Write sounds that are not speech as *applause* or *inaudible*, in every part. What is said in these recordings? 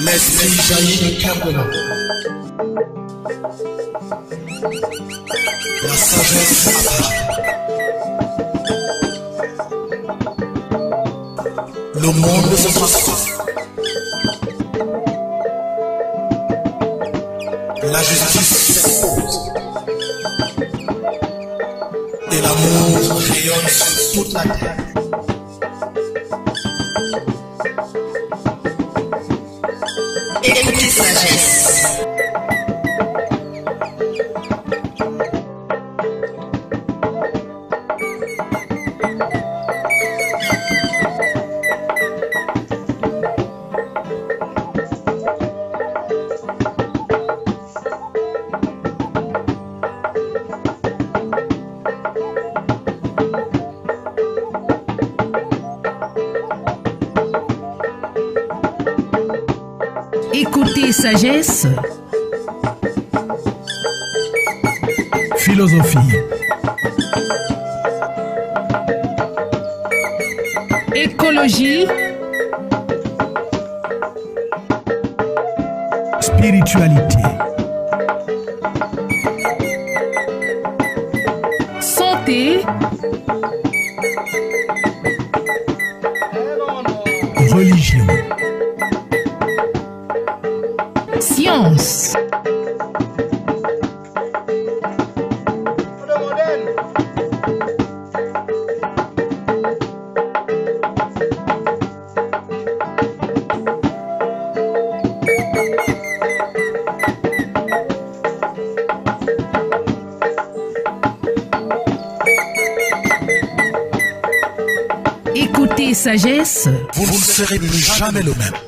L'esprit jaillit du cœur de l'homme. Le monde se transforme. La justice s'impose. Et l'amour rayonne sur toute la terre. Jamais le même.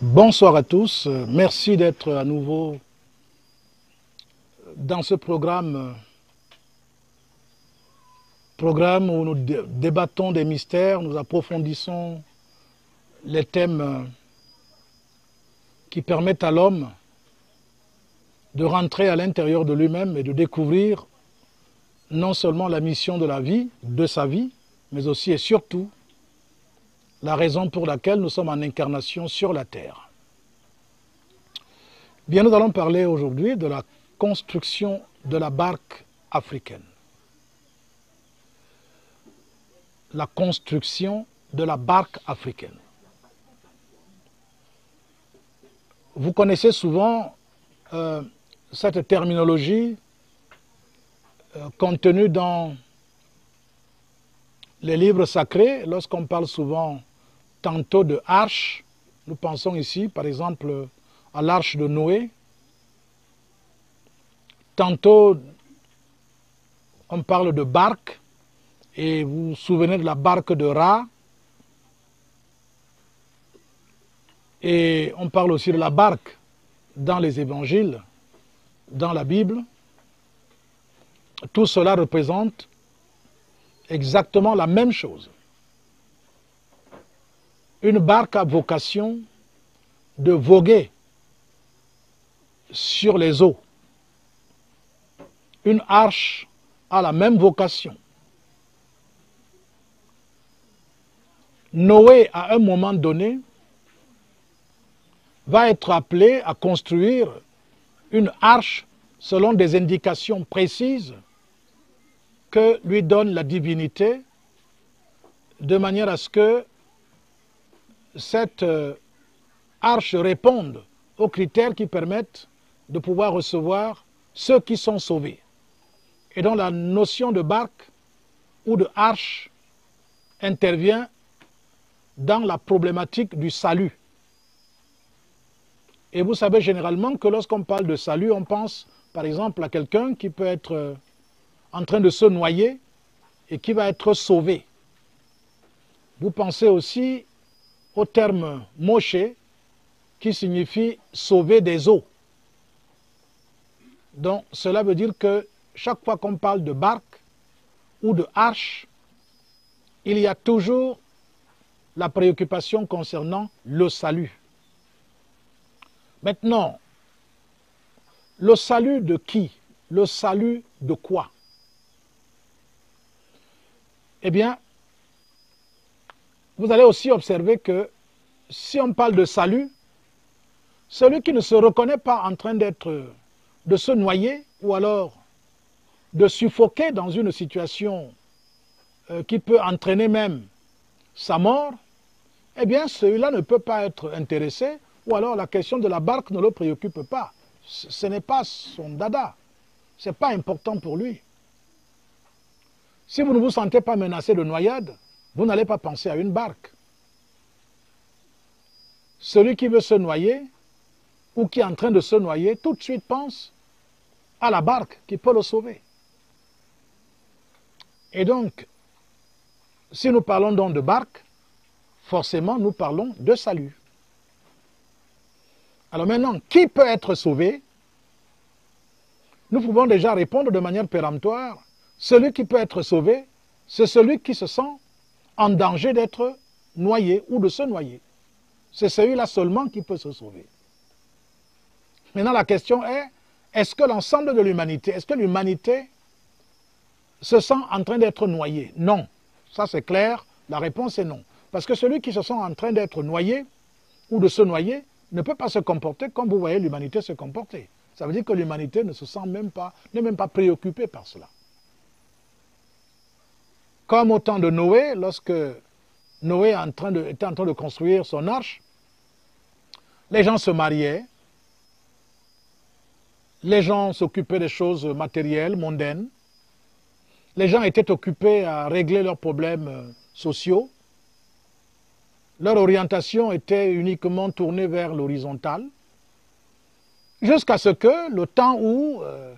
Bonsoir à tous. Merci d'être à nouveau dans ce programme, programme où nous dé- débattons des mystères, nous approfondissons les thèmes qui permettent à l'homme de rentrer à l'intérieur de lui-même et de découvrir non seulement la mission de la vie, de sa vie, mais aussi et surtout la raison pour laquelle nous sommes en incarnation sur la terre. Bien, nous allons parler aujourd'hui de la construction de la barque africaine. La construction de la barque africaine. Vous connaissez souvent euh, cette terminologie euh, contenue dans les livres sacrés, lorsqu'on parle souvent tantôt de arche, nous pensons ici par exemple à l'arche de Noé, tantôt on parle de barque, et vous vous souvenez de la barque de Ra, et on parle aussi de la barque dans les évangiles, dans la Bible. Tout cela représente exactement la même chose. Une barque a vocation de voguer sur les eaux. Une arche a la même vocation. Noé, à un moment donné, va être appelé à construire une arche selon des indications précises que lui donne la divinité de manière à ce que cette euh, arche réponde aux critères qui permettent de pouvoir recevoir ceux qui sont sauvés. Et donc la notion de barque ou de arche intervient dans la problématique du salut. Et vous savez généralement que lorsqu'on parle de salut, on pense par exemple à quelqu'un qui peut être euh, en train de se noyer et qui va être sauvé. Vous pensez aussi au terme Moshe qui signifie sauver des eaux. Donc cela veut dire que chaque fois qu'on parle de barque ou de arche, il y a toujours la préoccupation concernant le salut. Maintenant, le salut de qui? Le salut de quoi? Eh bien, vous allez aussi observer que si on parle de salut, celui qui ne se reconnaît pas en train d'être, de se noyer ou alors de suffoquer dans une situation euh, qui peut entraîner même sa mort, eh bien celui-là ne peut pas être intéressé ou alors la question de la barque ne le préoccupe pas. Ce n'est pas son dada. Ce n'est pas important pour lui. Si vous ne vous sentez pas menacé de noyade, vous n'allez pas penser à une barque. Celui qui veut se noyer ou qui est en train de se noyer, tout de suite pense à la barque qui peut le sauver. Et donc, si nous parlons donc de barque, forcément nous parlons de salut. Alors maintenant, qui peut être sauvé? Nous pouvons déjà répondre de manière péremptoire. Celui qui peut être sauvé, c'est celui qui se sent en danger d'être noyé ou de se noyer. C'est celui-là seulement qui peut se sauver. Maintenant, la question est, est-ce que l'ensemble de l'humanité, est-ce que l'humanité se sent en train d'être noyée? Non. Ça, c'est clair. La réponse est non. Parce que celui qui se sent en train d'être noyé ou de se noyer ne peut pas se comporter comme vous voyez l'humanité se comporter. Ça veut dire que l'humanité ne se sent même pas, n'est même pas préoccupée par cela. Comme au temps de Noé, lorsque Noé était en train de construire son arche, les gens se mariaient, les gens s'occupaient des choses matérielles, mondaines, les gens étaient occupés à régler leurs problèmes euh, sociaux, leur orientation était uniquement tournée vers l'horizontale, jusqu'à ce que le temps où euh,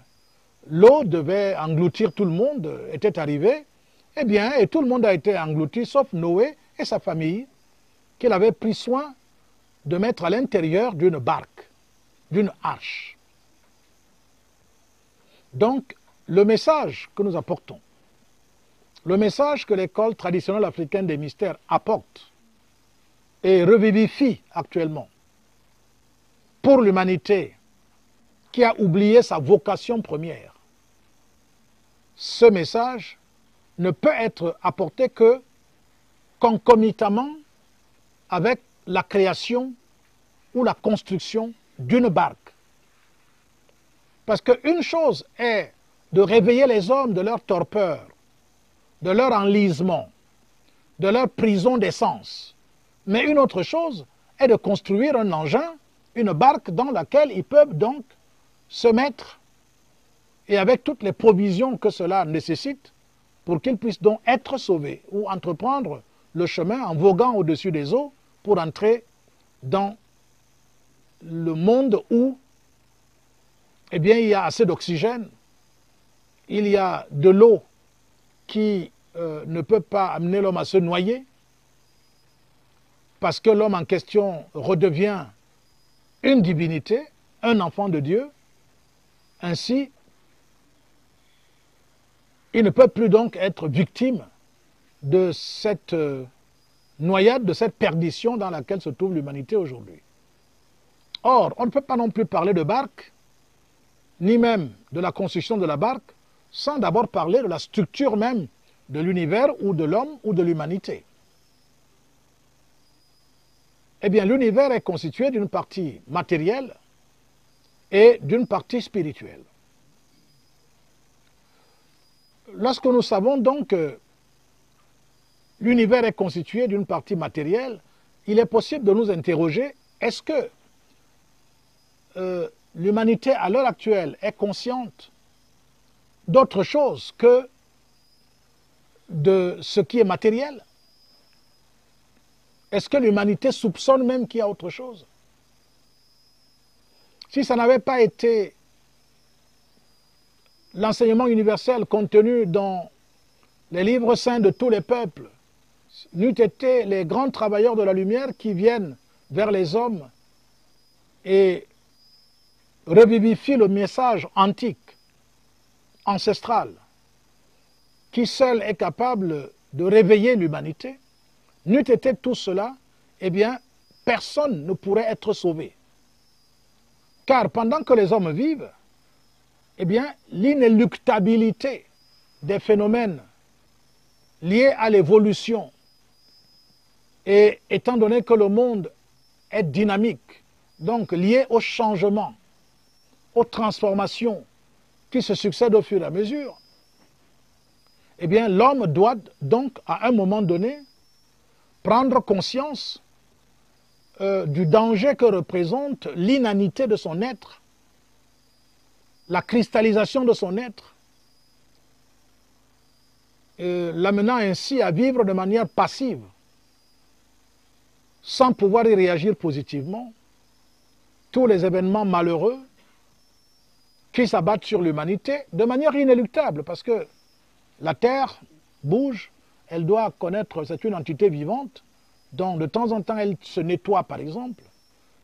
l'eau devait engloutir tout le monde était arrivé, eh bien, et tout le monde a été englouti, sauf Noé et sa famille, qu'il avait pris soin de mettre à l'intérieur d'une barque, d'une arche. Donc, le message que nous apportons, le message que l'école traditionnelle africaine des mystères apporte et revivifie actuellement pour l'humanité qui a oublié sa vocation première, ce message ne peut être apporté que concomitamment avec la création ou la construction d'une barque. Parce qu'une chose est de réveiller les hommes de leur torpeur, de leur enlisement, de leur prison d'essence. Mais une autre chose est de construire un engin, une barque dans laquelle ils peuvent donc se mettre, et avec toutes les provisions que cela nécessite, pour qu'ils puissent donc être sauvés ou entreprendre le chemin en voguant au-dessus des eaux pour entrer dans le monde où eh il y a assez d'oxygène, il y a de l'eau qui euh, ne peut pas amener l'homme à se noyer, parce que l'homme en question redevient une divinité, un enfant de Dieu, ainsi il ne peut plus donc être victime de cette euh, noyade, de cette perdition dans laquelle se trouve l'humanité aujourd'hui. Or, on ne peut pas non plus parler de barque, ni même de la construction de la barque, sans d'abord parler de la structure même de l'univers ou de l'homme ou de l'humanité. Eh bien, l'univers est constitué d'une partie matérielle et d'une partie spirituelle lorsque nous savons donc que l'univers est constitué d'une partie matérielle, il est possible de nous interroger, est-ce que euh, l'humanité à l'heure actuelle est consciente d'autre chose que de ce qui est matériel? Est-ce que l'humanité soupçonne même qu'il y a autre chose? Si ça n'avait pas été l'enseignement universel contenu dans les livres saints de tous les peuples, n'eût été les grands travailleurs de la lumière qui viennent vers les hommes et revivifient le message antique, ancestral, qui seul est capable de réveiller l'humanité, n'eût été tout cela, eh bien, personne ne pourrait être sauvé. Car pendant que les hommes vivent, eh bien, l'inéluctabilité des phénomènes liés à l'évolution, et étant donné que le monde est dynamique, donc lié au changement, aux transformations qui se succèdent au fur et à mesure, eh bien, l'homme doit donc, à un moment donné, prendre conscience euh, du danger que représente l'inanité de son être, la cristallisation de son être, l'amenant ainsi à vivre de manière passive, sans pouvoir y réagir positivement, tous les événements malheureux qui s'abattent sur l'humanité de manière inéluctable, parce que la Terre bouge, elle doit connaître, c'est une entité vivante, donc de temps en temps elle se nettoie par exemple,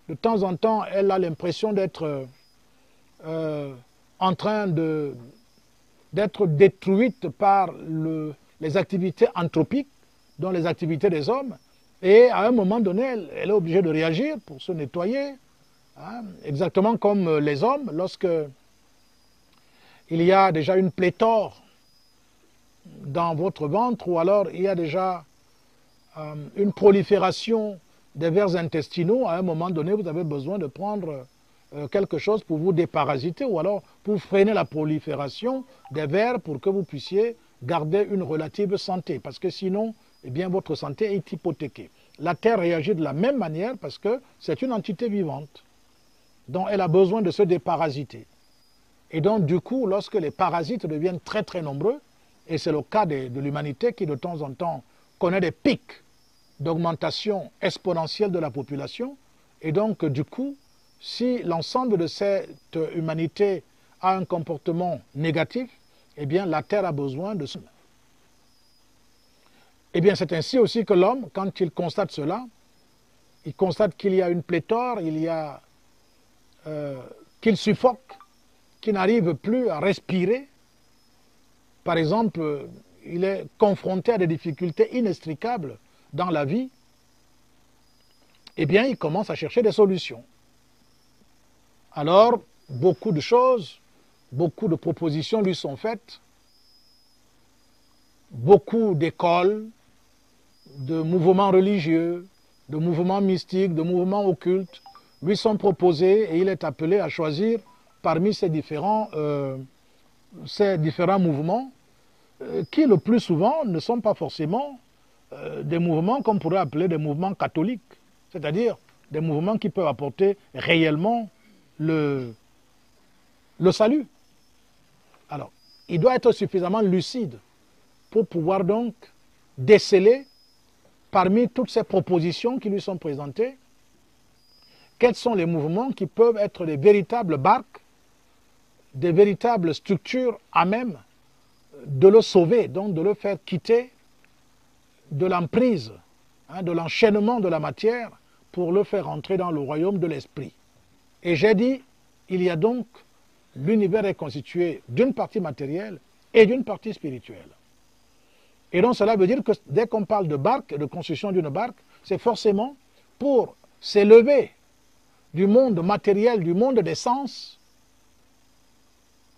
de temps en temps elle a l'impression d'être euh, en train d'être détruite par le, les activités anthropiques, dont les activités des hommes, et à un moment donné, elle, elle est obligée de réagir pour se nettoyer, hein, exactement comme les hommes, lorsque il y a déjà une pléthore dans votre ventre, ou alors il y a déjà euh, une prolifération des vers intestinaux, à un moment donné, vous avez besoin de prendre euh, quelque chose pour vous déparasiter ou alors pour freiner la prolifération des vers pour que vous puissiez garder une relative santé. Parce que sinon, eh bien, votre santé est hypothéquée. La Terre réagit de la même manière parce que c'est une entité vivante. dont elle a besoin de se déparasiter. Et donc, du coup, lorsque les parasites deviennent très très nombreux, et c'est le cas de, de l'humanité qui de temps en temps connaît des pics d'augmentation exponentielle de la population, et donc, du coup, si l'ensemble de cette humanité a un comportement négatif, eh bien la Terre a besoin de cela. Eh bien c'est ainsi aussi que l'homme, quand il constate cela, il constate qu'il y a une pléthore, il y a euh, qu'il suffoque, qu'il n'arrive plus à respirer. Par exemple, il est confronté à des difficultés inextricables dans la vie. Eh bien, il commence à chercher des solutions. Alors, beaucoup de choses, beaucoup de propositions lui sont faites, beaucoup d'écoles, de mouvements religieux, de mouvements mystiques, de mouvements occultes lui sont proposés et il est appelé à choisir parmi ces différents, euh, mouvements euh, qui le plus souvent ne sont pas forcément euh, des mouvements qu'on pourrait appeler des mouvements catholiques, c'est-à-dire des mouvements qui peuvent apporter réellement le, salut. Alors, il doit être suffisamment lucide pour pouvoir donc déceler parmi toutes ces propositions qui lui sont présentées, quels sont les mouvements qui peuvent être des véritables barques, des véritables structures à même de le sauver, donc de le faire quitter de l'emprise, hein, de l'enchaînement de la matière pour le faire entrer dans le royaume de l'esprit. Et j'ai dit, il y a donc, l'univers est constitué d'une partie matérielle et d'une partie spirituelle. Et donc cela veut dire que dès qu'on parle de barque, de construction d'une barque, c'est forcément pour s'élever du monde matériel, du monde des sens,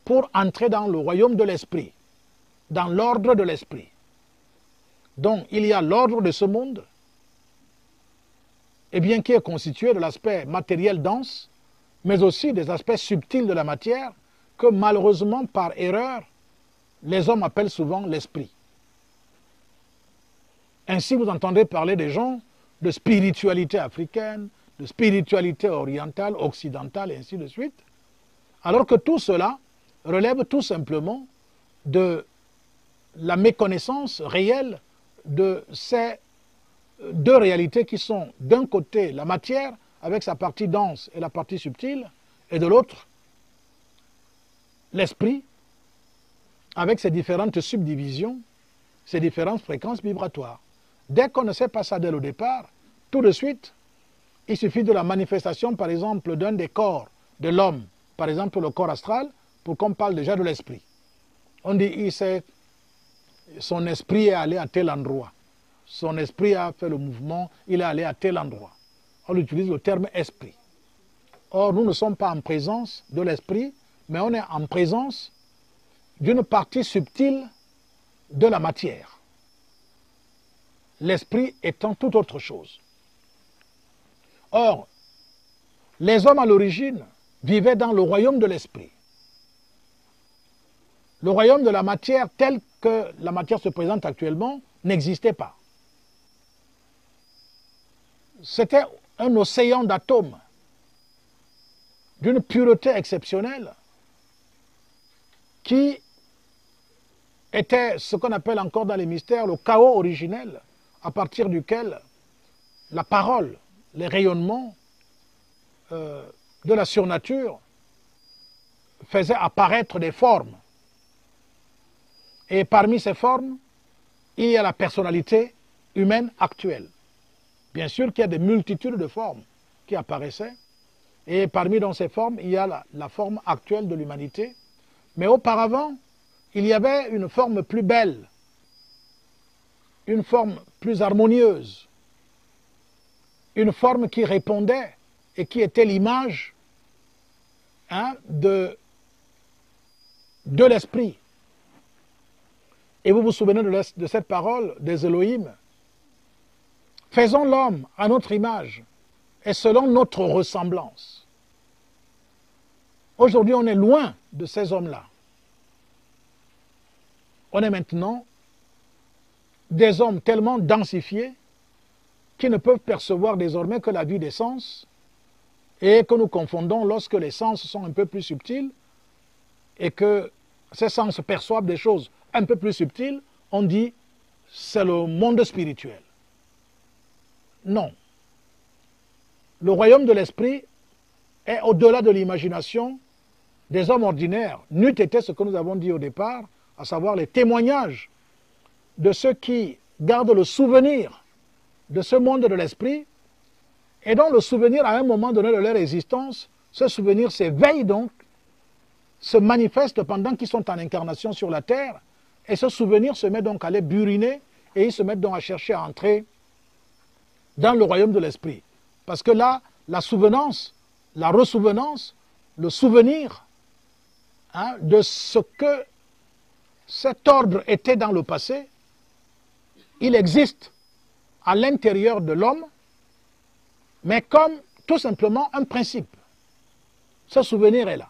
pour entrer dans le royaume de l'esprit, dans l'ordre de l'esprit. Donc il y a l'ordre de ce monde, et bien qui est constitué de l'aspect matériel dense, mais aussi des aspects subtils de la matière que malheureusement par erreur, les hommes appellent souvent l'esprit. Ainsi, vous entendez parler des gens de spiritualité africaine, de spiritualité orientale, occidentale, et ainsi de suite, alors que tout cela relève tout simplement de la méconnaissance réelle de ces deux réalités qui sont d'un côté la matière avec sa partie dense et la partie subtile, et de l'autre l'esprit avec ses différentes subdivisions, ses différentes fréquences vibratoires. Dès qu'on ne sait pas ça dès le départ, tout de suite, il suffit de la manifestation, par exemple, d'un des corps de l'homme, par exemple le corps astral, pour qu'on parle déjà de l'esprit. On dit, il sait, son esprit est allé à tel endroit. Son esprit a fait le mouvement, il est allé à tel endroit. On utilise le terme esprit. Or, nous ne sommes pas en présence de l'esprit, mais on est en présence d'une partie subtile de la matière. L'esprit étant tout autre chose. Or, les hommes à l'origine vivaient dans le royaume de l'esprit. Le royaume de la matière tel que la matière se présente actuellement n'existait pas. C'était un océan d'atomes d'une pureté exceptionnelle qui était ce qu'on appelle encore dans les mystères le chaos originel, à partir duquel la parole, les rayonnements euh, de la surnature faisaient apparaître des formes. Et parmi ces formes, il y a la personnalité humaine actuelle. Bien sûr qu'il y a des multitudes de formes qui apparaissaient, et parmi dans ces formes, il y a la, forme actuelle de l'humanité. Mais auparavant, il y avait une forme plus belle, une forme plus harmonieuse, une forme qui répondait et qui était l'image hein, de, de l'esprit. Et vous vous souvenez de cette parole des Elohim? Faisons l'homme à notre image et selon notre ressemblance. Aujourd'hui, on est loin de ces hommes-là. On est maintenant des hommes tellement densifiés qui ne peuvent percevoir désormais que la vue des sens et que nous confondons lorsque les sens sont un peu plus subtils et que ces sens perçoivent des choses un peu plus subtiles, on dit c'est le monde spirituel. Non. Le royaume de l'esprit est au-delà de l'imagination des hommes ordinaires. N'eût été ce que nous avons dit au départ, à savoir les témoignages de ceux qui gardent le souvenir de ce monde de l'esprit et dont le souvenir à un moment donné de leur existence, ce souvenir s'éveille donc, se manifeste pendant qu'ils sont en incarnation sur la terre et ce souvenir se met donc à les buriner et ils se mettent donc à chercher à entrer dans le royaume de l'esprit. Parce que là, la souvenance, la ressouvenance, le souvenir hein, de ce que cet ordre était dans le passé, il existe à l'intérieur de l'homme, mais comme tout simplement un principe. Ce souvenir est là.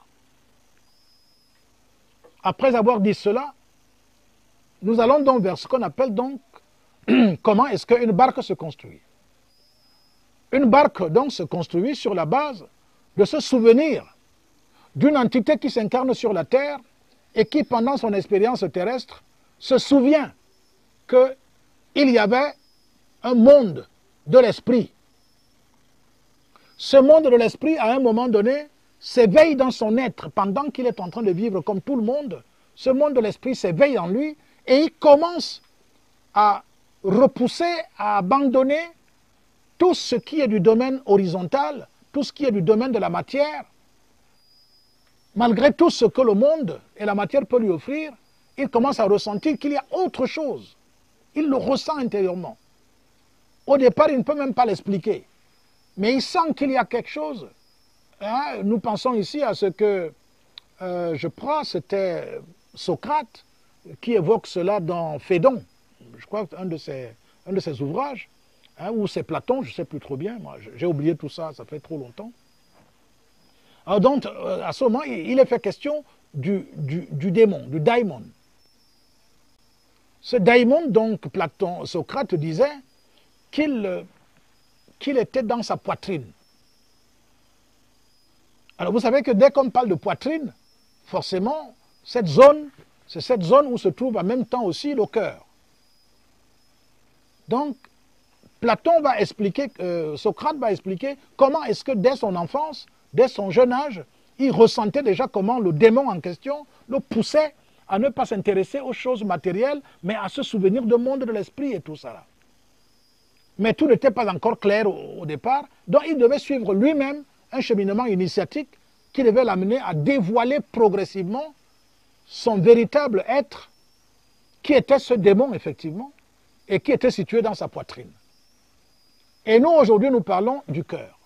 Après avoir dit cela, nous allons donc vers ce qu'on appelle donc *clears throat* comment est-ce qu'une barque se construit? Une barque donc se construit sur la base de ce souvenir d'une entité qui s'incarne sur la terre et qui, pendant son expérience terrestre, se souvient qu'il y avait un monde de l'esprit. Ce monde de l'esprit, à un moment donné, s'éveille dans son être pendant qu'il est en train de vivre comme tout le monde. Ce monde de l'esprit s'éveille en lui et il commence à repousser, à abandonner tout ce qui est du domaine horizontal, tout ce qui est du domaine de la matière, malgré tout ce que le monde et la matière peut lui offrir, il commence à ressentir qu'il y a autre chose. Il le ressent intérieurement. Au départ, il ne peut même pas l'expliquer. Mais il sent qu'il y a quelque chose. Hein, nous pensons ici à ce que, euh, je crois, c'était Socrate qui évoque cela dans Phédon. Je crois un un de ses ouvrages, hein, ou c'est Platon, je ne sais plus trop bien. Moi, j'ai oublié tout ça, ça fait trop longtemps. Alors donc, euh, à ce moment, il est fait question du, démon, du daimon. Ce daimon, donc, Platon, Socrate disait qu'il euh, qu'il était dans sa poitrine. Alors vous savez que dès qu'on parle de poitrine, forcément, cette zone, c'est cette zone où se trouve en même temps aussi le cœur. Donc, Platon va expliquer, euh, Socrate va expliquer comment est-ce que dès son enfance, dès son jeune âge, il ressentait déjà comment le démon en question le poussait à ne pas s'intéresser aux choses matérielles, mais à se souvenir du monde de l'esprit et tout ça. Mais tout n'était pas encore clair au, au départ, donc il devait suivre lui-même un cheminement initiatique qui devait l'amener à dévoiler progressivement son véritable être, qui était ce démon effectivement, et qui était situé dans sa poitrine. Et nous, aujourd'hui, nous parlons du cœur.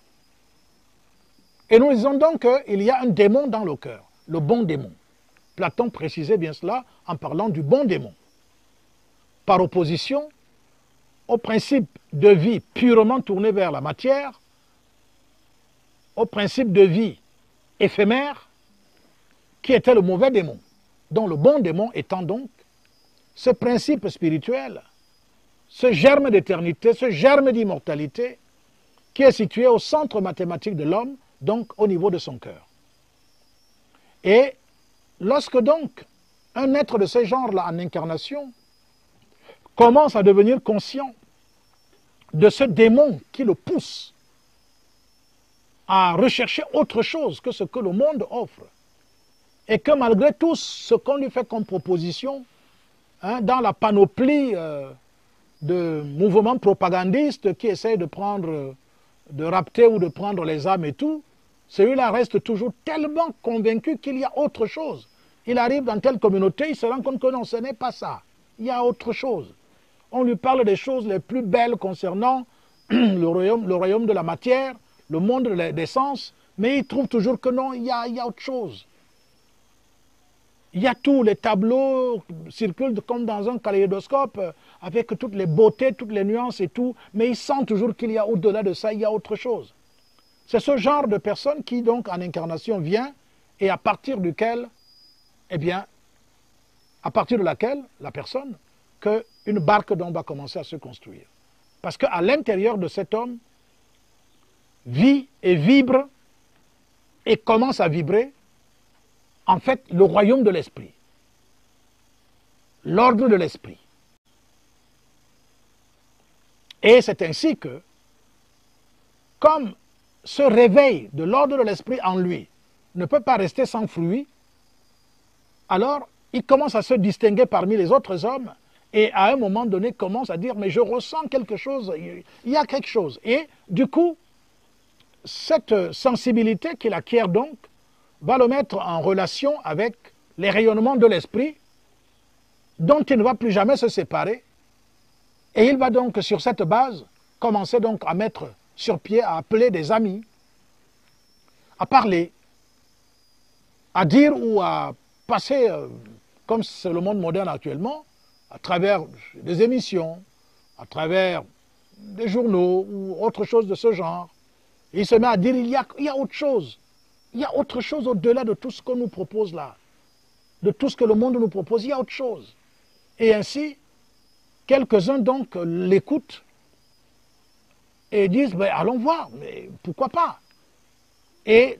Et nous disons donc qu'il y a un démon dans le cœur, le bon démon. Platon précisait bien cela en parlant du bon démon. Par opposition au principe de vie purement tourné vers la matière, au principe de vie éphémère, qui était le mauvais démon, dont le bon démon étant donc ce principe spirituel, ce germe d'éternité, ce germe d'immortalité, qui est situé au centre mathématique de l'homme, donc au niveau de son cœur. Et lorsque donc un être de ce genre-là en incarnation commence à devenir conscient de ce démon qui le pousse à rechercher autre chose que ce que le monde offre, et que malgré tout ce qu'on lui fait comme proposition, hein, dans la panoplie euh, de mouvements propagandistes qui essayent de prendre, de rapter ou de prendre les âmes et tout, celui-là reste toujours tellement convaincu qu'il y a autre chose. Il arrive dans telle communauté, il se rend compte que non, ce n'est pas ça. Il y a autre chose. On lui parle des choses les plus belles concernant *clears throat* le royaume, le royaume de la matière, le monde des sens, mais il trouve toujours que non, il y a, il y a autre chose. Il y a tout, les tableaux circulent comme dans un kaléidoscope, avec toutes les beautés, toutes les nuances et tout, mais il sent toujours qu'il y a au-delà de ça, il y a autre chose. C'est ce genre de personne qui, donc, en incarnation vient et à partir duquel, eh bien, à partir de laquelle, la personne, qu'une barque donc va commencer à se construire. Parce qu'à l'intérieur de cet homme vit et vibre et commence à vibrer, en fait, le royaume de l'esprit, l'ordre de l'esprit. Et c'est ainsi que, comme ce réveil de l'ordre de l'esprit en lui ne peut pas rester sans fruit, alors il commence à se distinguer parmi les autres hommes et à un moment donné commence à dire mais je ressens quelque chose, il y a quelque chose. Et du coup, cette sensibilité qu'il acquiert donc va le mettre en relation avec les rayonnements de l'esprit dont il ne va plus jamais se séparer. Et il va donc sur cette base commencer donc à mettre sur pied à appeler des amis, à parler, à dire ou à passer, euh, comme c'est le monde moderne actuellement, à travers des émissions, à travers des journaux ou autre chose de ce genre. Il se met à dire il il y a autre chose. Il y a autre chose au-delà de tout ce qu'on nous propose là. De tout ce que le monde nous propose, il y a autre chose. Et ainsi, quelques-uns donc l'écoutent et disent ben, allons voir, mais pourquoi pas? Et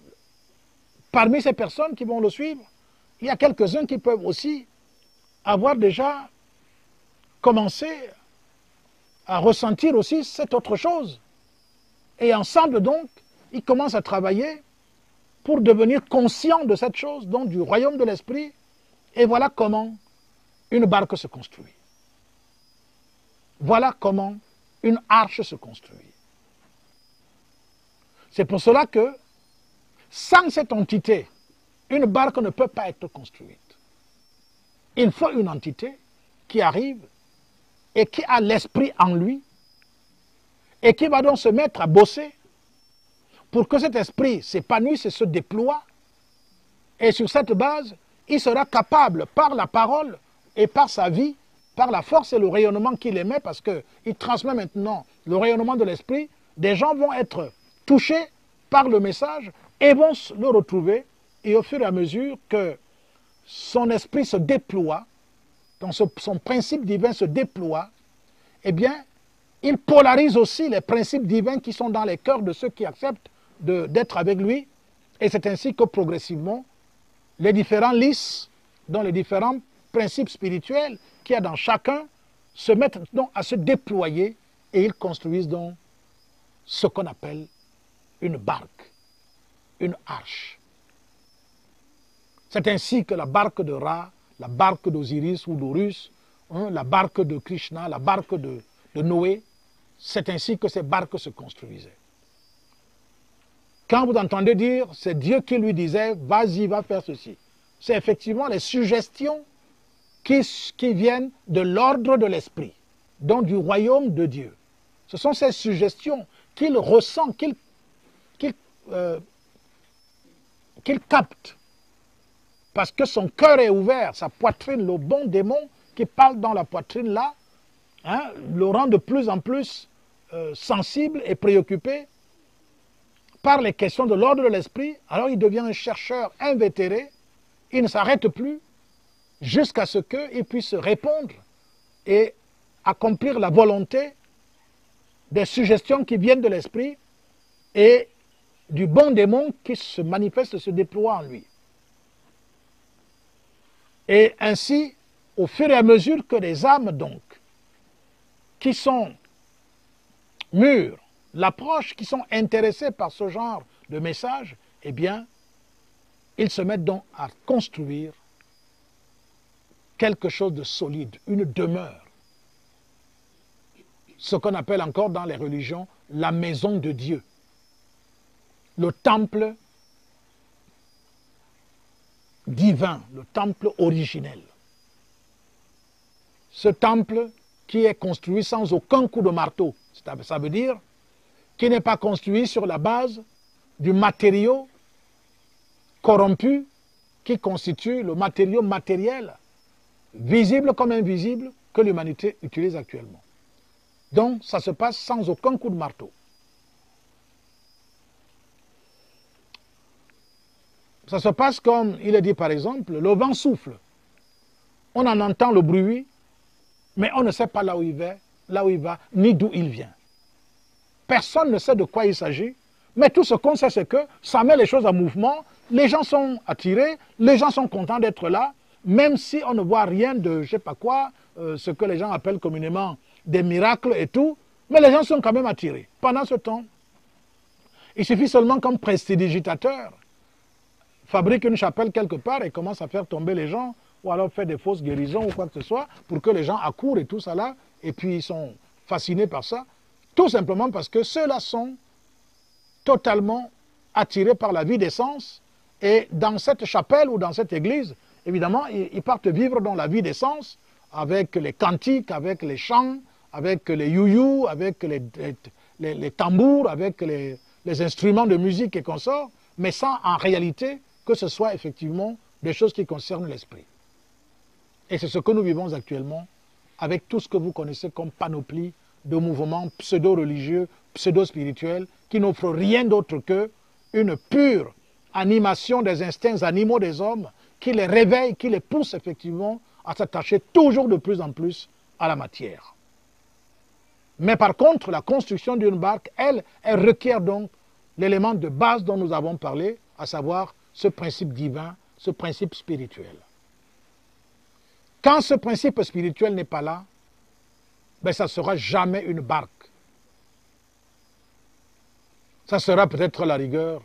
parmi ces personnes qui vont le suivre, il y a quelques-uns qui peuvent aussi avoir déjà commencé à ressentir aussi cette autre chose. Et ensemble, donc, ils commencent à travailler pour devenir conscients de cette chose, donc du royaume de l'esprit. Et voilà comment une barque se construit. Voilà comment une arche se construit. C'est pour cela que sans cette entité, une barque ne peut pas être construite. Il faut une entité qui arrive et qui a l'esprit en lui et qui va donc se mettre à bosser pour que cet esprit s'épanouisse et se déploie. Et sur cette base, il sera capable, par la parole et par sa vie, par la force et le rayonnement qu'il émet, parce qu'il transmet maintenant le rayonnement de l'esprit, des gens vont être touchés par le message et vont le retrouver. Et au fur et à mesure que son esprit se déploie, dans ce- son principe divin se déploie, eh bien, il polarise aussi les principes divins qui sont dans les cœurs de ceux qui acceptent d'être avec lui. Et c'est ainsi que progressivement, les différents lys, dont les différents principes spirituels qu'il y a dans chacun, se mettent donc à se déployer et ils construisent donc ce qu'on appelle une barque, une arche. C'est ainsi que la barque de Ra, la barque d'Osiris ou d'Horus, hein, la barque de Krishna, la barque de Noé, c'est ainsi que ces barques se construisaient. Quand vous entendez dire, c'est Dieu qui lui disait, vas-y, va faire ceci, c'est effectivement les suggestions qui, viennent de l'ordre de l'esprit, donc du royaume de Dieu. Ce sont ces suggestions qu'il ressent, euh, qu'il capte, parce que son cœur est ouvert, sa poitrine, le bon démon qui parle dans la poitrine là, hein, le rend de plus en plus euh, sensible et préoccupé par les questions de l'ordre de l'esprit. Alors il devient un chercheur invétéré, il ne s'arrête plus jusqu'à ce qu'il puisse répondre et accomplir la volonté des suggestions qui viennent de l'esprit et du bon démon qui se manifeste, se déploie en lui. Et ainsi, au fur et à mesure que les âmes, donc, qui sont mûres, l'approche, qui sont intéressées par ce genre de message, eh bien, ils se mettent donc à construire quelque chose de solide, une demeure. Ce qu'on appelle encore dans les religions la maison de Dieu. Le temple divin, le temple originel. Ce temple qui est construit sans aucun coup de marteau, ça veut dire qui n'est pas construit sur la base du matériau corrompu qui constitue le matériau matériel, visible comme invisible, que l'humanité utilise actuellement. Donc, ça se passe sans aucun coup de marteau. Ça se passe comme il est dit par exemple, le vent souffle. On en entend le bruit, mais on ne sait pas là où il va, là où il va, ni d'où il vient. Personne ne sait de quoi il s'agit, mais tout ce qu'on sait, c'est que ça met les choses en mouvement, les gens sont attirés, les gens sont contents d'être là, même si on ne voit rien de je ne sais pas quoi, euh, ce que les gens appellent communément des miracles et tout, mais les gens sont quand même attirés. Pendant ce temps, il suffit seulement qu'un prestidigitateur fabrique une chapelle quelque part et commence à faire tomber les gens, ou alors fait des fausses guérisons ou quoi que ce soit, pour que les gens accourent et tout ça là, et puis ils sont fascinés par ça, tout simplement parce que ceux-là sont totalement attirés par la vie des sens, et dans cette chapelle ou dans cette église, évidemment, ils partent vivre dans la vie des sens, avec les cantiques, avec les chants, avec les youyou, avec les, tambours, avec les, les, instruments de musique et consorts, mais sans en réalité que ce soit effectivement des choses qui concernent l'esprit. Et c'est ce que nous vivons actuellement avec tout ce que vous connaissez comme panoplie de mouvements pseudo-religieux, pseudo-spirituels, qui n'offrent rien d'autre que une pure animation des instincts animaux des hommes, qui les réveille, qui les pousse effectivement à s'attacher toujours de plus en plus à la matière. Mais par contre, la construction d'une barque, elle, elle requiert donc l'élément de base dont nous avons parlé, à savoir ce principe divin, ce principe spirituel. Quand ce principe spirituel n'est pas là, ben ça ne sera jamais une barque. Ça sera peut-être la rigueur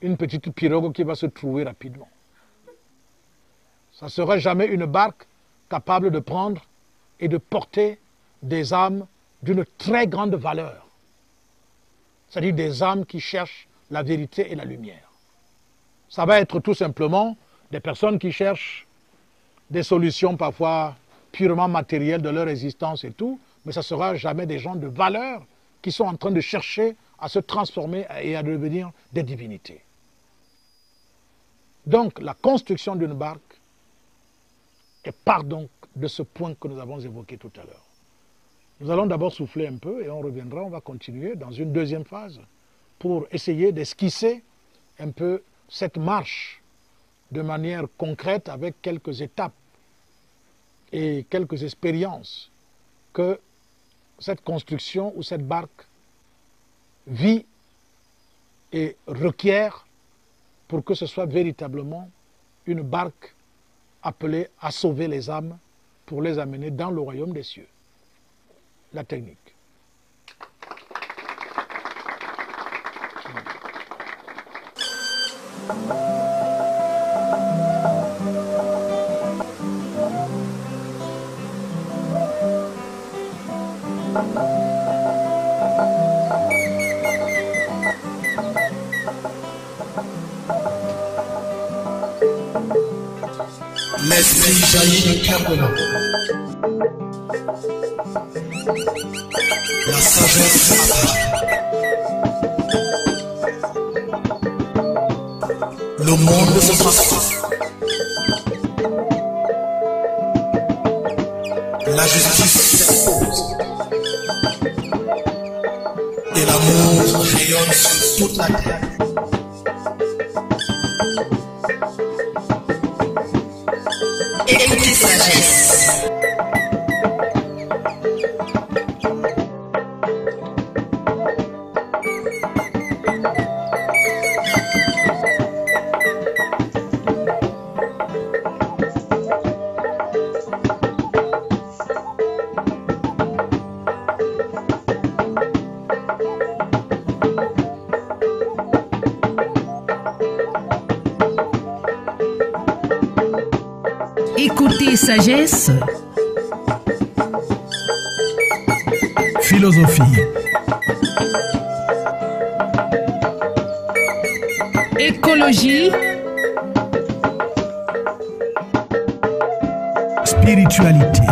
une petite pirogue qui va se trouver rapidement. Ça ne sera jamais une barque capable de prendre et de porter des âmes d'une très grande valeur. C'est-à-dire des âmes qui cherchent la vérité et la lumière. Ça va être tout simplement des personnes qui cherchent des solutions parfois purement matérielles de leur existence et tout, mais ça ne sera jamais des gens de valeur qui sont en train de chercher à se transformer et à devenir des divinités. Donc la construction d'une barque et part donc de ce point que nous avons évoqué tout à l'heure. Nous allons d'abord souffler un peu et on reviendra, on va continuer dans une deuxième phase pour essayer d'esquisser un peu cette marche de manière concrète avec quelques étapes et quelques expériences que cette construction ou cette barque vit et requiert pour que ce soit véritablement une barque appelée à sauver les âmes pour les amener dans le royaume des cieux. La technique. Cœur de l'homme. La sagesse. Le monde se transforme. La justice s'impose. Et l'amour rayonne sur toute la terre. Sagesse. Philosophie, Écologie. spiritualité,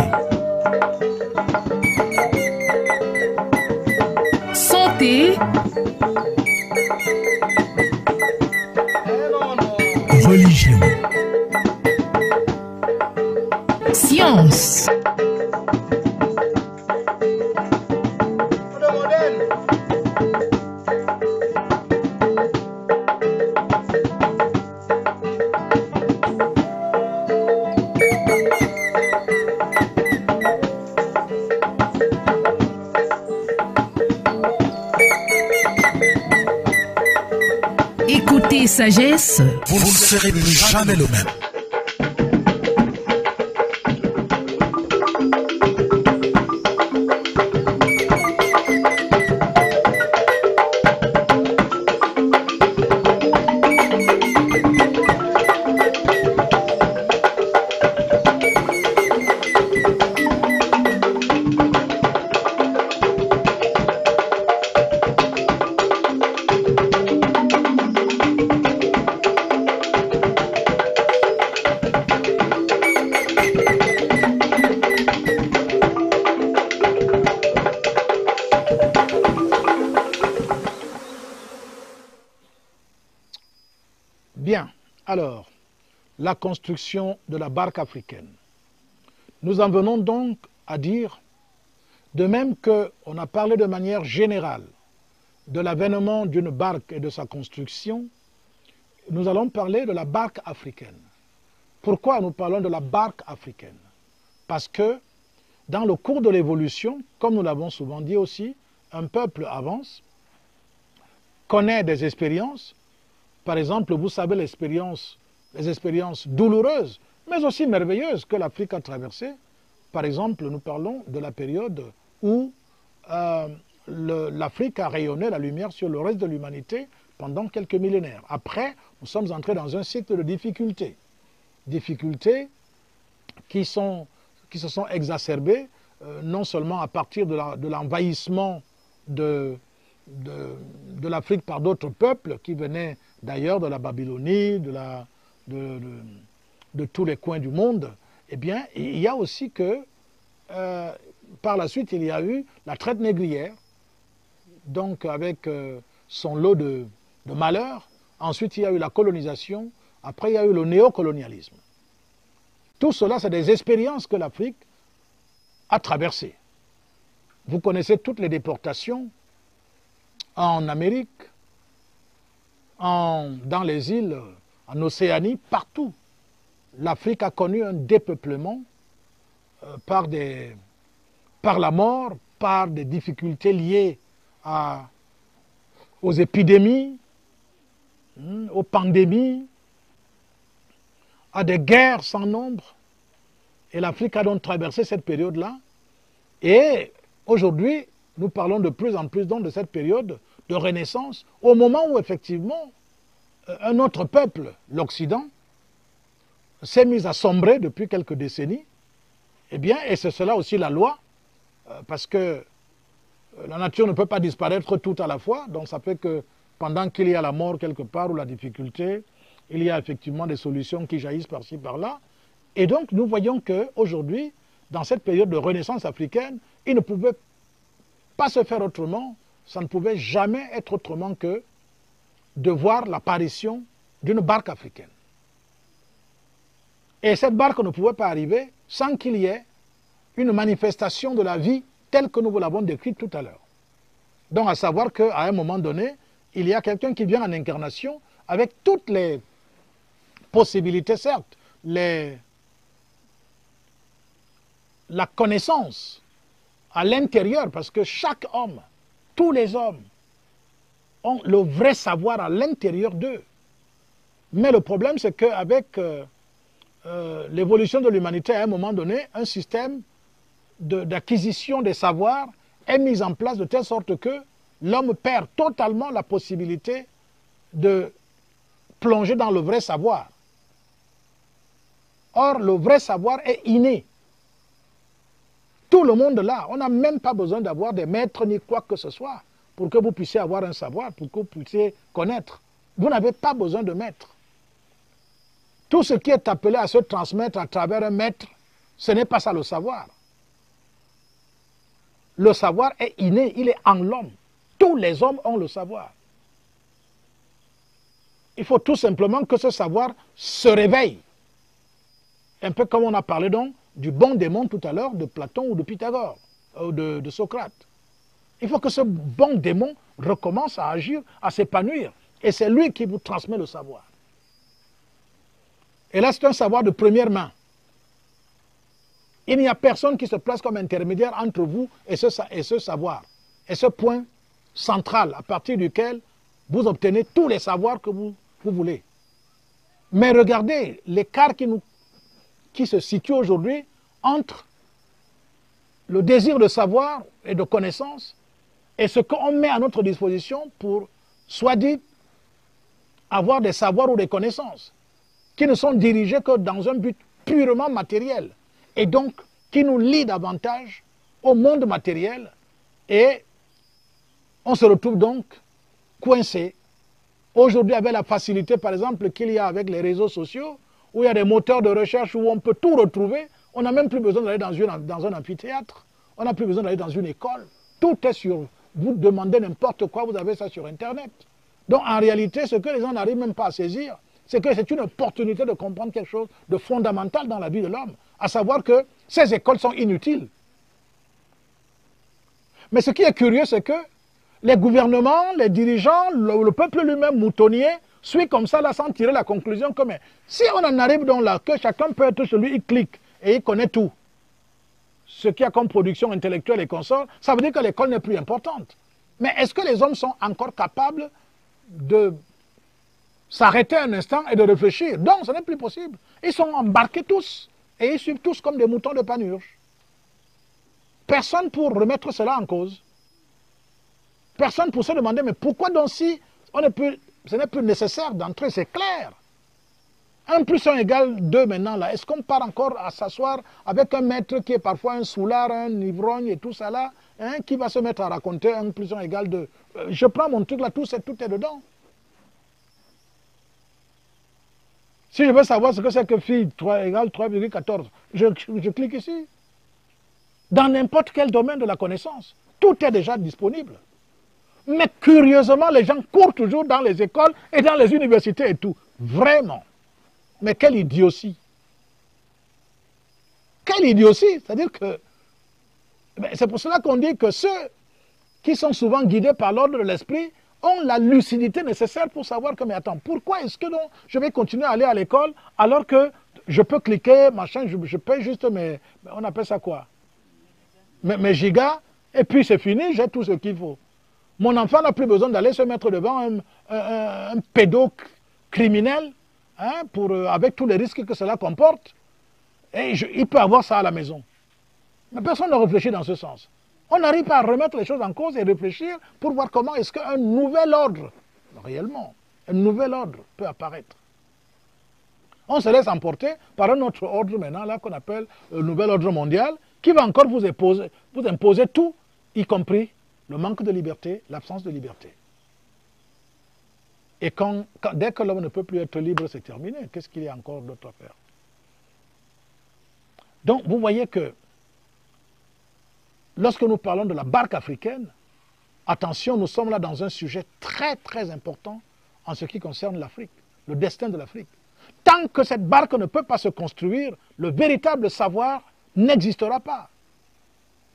ne serez plus jamais le même. Construction de la barque africaine. Nous en venons donc à dire, de même qu'on a parlé de manière générale de l'avènement d'une barque et de sa construction, nous allons parler de la barque africaine. Pourquoi nous parlons de la barque africaine? Parce que dans le cours de l'évolution, comme nous l'avons souvent dit aussi, un peuple avance, connaît des expériences, par exemple, vous savez l'expérience, les expériences douloureuses, mais aussi merveilleuses que l'Afrique a traversées. Par exemple, nous parlons de la période où euh, l'Afrique a rayonné la lumière sur le reste de l'humanité pendant quelques millénaires. Après, nous sommes entrés dans un cycle de difficultés. Difficultés qui, se sont exacerbées euh, non seulement à partir de l'envahissement de l'Afrique par d'autres peuples qui venaient d'ailleurs de la Babylonie, de, la, de, tous les coins du monde, eh bien, il y a aussi que, euh, par la suite, il y a eu la traite négrière, donc avec euh, son lot de, de malheurs. Ensuite, il y a eu la colonisation. Après, il y a eu le néocolonialisme. Tout cela, c'est des expériences que l'Afrique a traversées. Vous connaissez toutes les déportations en Amérique, en- dans les îles, en Océanie, partout. L'Afrique a connu un dépeuplement euh, par, la mort, par des difficultés liées aux épidémies, hmm, aux pandémies, à des guerres sans nombre. Et l'Afrique a donc traversé cette période-là. Et aujourd'hui, nous parlons de plus en plus donc de cette période de renaissance, au moment où effectivement un autre peuple, l'Occident, s'est mis à sombrer depuis quelques décennies. Eh bien, et c'est cela aussi la loi, euh, parce que euh, la nature ne peut pas disparaître tout à la fois, donc ça fait que pendant qu'il y a la mort quelque part ou la difficulté, il y a effectivement des solutions qui jaillissent par-ci, par-là. Et donc, nous voyons qu'aujourd'hui, dans cette période de renaissance africaine, il ne pouvait pas se faire autrement, ça ne pouvait jamais être autrement que de voir l'apparition d'une barque africaine. Et cette barque ne pouvait pas arriver sans qu'il y ait une manifestation de la vie telle que nous vous l'avons décrite tout à l'heure. Donc à savoir qu'à un moment donné, il y a quelqu'un qui vient en incarnation avec toutes les possibilités, certes, la connaissance à l'intérieur, parce que chaque homme, tous les hommes, ont le vrai savoir à l'intérieur d'eux. Mais le problème, c'est qu'avec euh, euh, l'évolution de l'humanité, à un moment donné, un système d'acquisition des savoirs est mis en place de telle sorte que l'homme perd totalement la possibilité de plonger dans le vrai savoir. Or, le vrai savoir est inné. Tout le monde là, on n'a même pas besoin d'avoir des maîtres ni quoi que ce soit pour que vous puissiez avoir un savoir, pour que vous puissiez connaître. Vous n'avez pas besoin de maître. Tout ce qui est appelé à se transmettre à travers un maître, ce n'est pas ça le savoir. Le savoir est inné, il est en l'homme. Tous les hommes ont le savoir. Il faut tout simplement que ce savoir se réveille. Un peu comme on a parlé donc du bon démon tout à l'heure de Platon ou de Pythagore, ou de, de Socrate. Il faut que ce bon démon recommence à agir, à s'épanouir. Et c'est lui qui vous transmet le savoir. Et là, c'est un savoir de première main. Il n'y a personne qui se place comme intermédiaire entre vous et ce, savoir. Et ce point central à partir duquel vous obtenez tous les savoirs que vous, voulez. Mais regardez l'écart qui se situe aujourd'hui entre le désir de savoir et de connaissance et ce qu'on met à notre disposition pour, soit dit, avoir des savoirs ou des connaissances qui ne sont dirigés que dans un but purement matériel et donc qui nous lient davantage au monde matériel et on se retrouve donc coincé. Aujourd'hui, avec la facilité, par exemple, qu'il y a avec les réseaux sociaux, où il y a des moteurs de recherche où on peut tout retrouver, on n'a même plus besoin d'aller dans, dans, un amphithéâtre, on n'a plus besoin d'aller dans une école. Tout est sur vous demandez n'importe quoi, vous avez ça sur Internet. Donc en réalité, ce que les gens n'arrivent même pas à saisir, c'est que c'est une opportunité de comprendre quelque chose de fondamental dans la vie de l'homme, à savoir que ces écoles sont inutiles. Mais ce qui est curieux, c'est que les gouvernements, les dirigeants, le, peuple lui-même moutonnier, suit comme ça là sans tirer la conclusion que si on en arrive donc là, que chacun peut être celui, il clique et il connaît tout, ce qu'il y a comme production intellectuelle et consorts, ça veut dire que l'école n'est plus importante. Mais est-ce que les hommes sont encore capables de s'arrêter un instant et de réfléchir? Non, ce n'est plus possible. Ils sont embarqués tous et ils suivent tous comme des moutons de panurge. Personne pour remettre cela en cause. Personne pour se demander, mais pourquoi donc si on plus, ce n'est plus nécessaire d'entrer, c'est clair. 1 plus 1 égale 2 maintenant là. Est-ce qu'on part encore à s'asseoir avec un maître qui est parfois un soulard, un ivrogne et tout ça là, hein, qui va se mettre à raconter 1 plus 1 égale 2 euh, Je prends mon truc là, tout, est, tout est dedans. Si je veux savoir ce que c'est que phi 3 égale 3,14, je, je clique ici. Dans n'importe quel domaine de la connaissance, tout est déjà disponible. Mais curieusement, les gens courent toujours dans les écoles et dans les universités et tout. Vraiment. Mais quelle idiotie. Quelle idiotie. C'est-à-dire que c'est pour cela qu'on dit que ceux qui sont souvent guidés par l'ordre de l'esprit ont la lucidité nécessaire pour savoir que, mais attends, pourquoi est-ce que je vais continuer à aller à l'école alors que je peux cliquer, machin, je, je paye juste mes, on appelle ça quoi? Mes, mes gigas, et puis c'est fini, j'ai tout ce qu'il faut. Mon enfant n'a plus besoin d'aller se mettre devant un, un, un pédocriminel hein, pour, euh, avec tous les risques que cela comporte. Et il peut avoir ça à la maison. Mais personne ne réfléchit dans ce sens. On n'arrive pas à remettre les choses en cause et réfléchir pour voir comment est-ce qu'un nouvel ordre, réellement, un nouvel ordre peut apparaître. On se laisse emporter par un autre ordre maintenant, là, qu'on appelle le nouvel ordre mondial, qui va encore vous imposer tout, y compris le manque de liberté, l'absence de liberté. Et quand, dès que l'homme ne peut plus être libre, c'est terminé. Qu'est-ce qu'il y a encore d'autre à faire? Donc, vous voyez que lorsque nous parlons de la barque africaine, attention, nous sommes là dans un sujet très, très important en ce qui concerne l'Afrique, le destin de l'Afrique. Tant que cette barque ne peut pas se construire, le véritable savoir n'existera pas.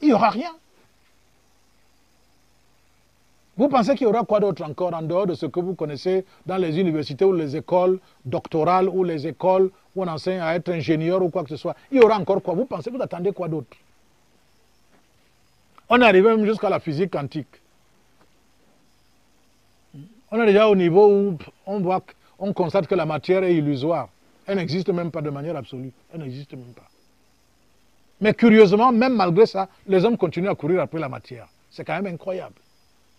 Il n'y aura rien. Vous pensez qu'il y aura quoi d'autre encore en dehors de ce que vous connaissez dans les universités ou les écoles doctorales ou les écoles où on enseigne à être ingénieur ou quoi que ce soit? Il y aura encore quoi? Vous pensez, vous attendez quoi d'autre? On est arrivé même jusqu'à la physique quantique. On est déjà au niveau où on voit, on constate que la matière est illusoire. Elle n'existe même pas de manière absolue. Elle n'existe même pas. Mais curieusement, même malgré ça, les hommes continuent à courir après la matière. C'est quand même incroyable.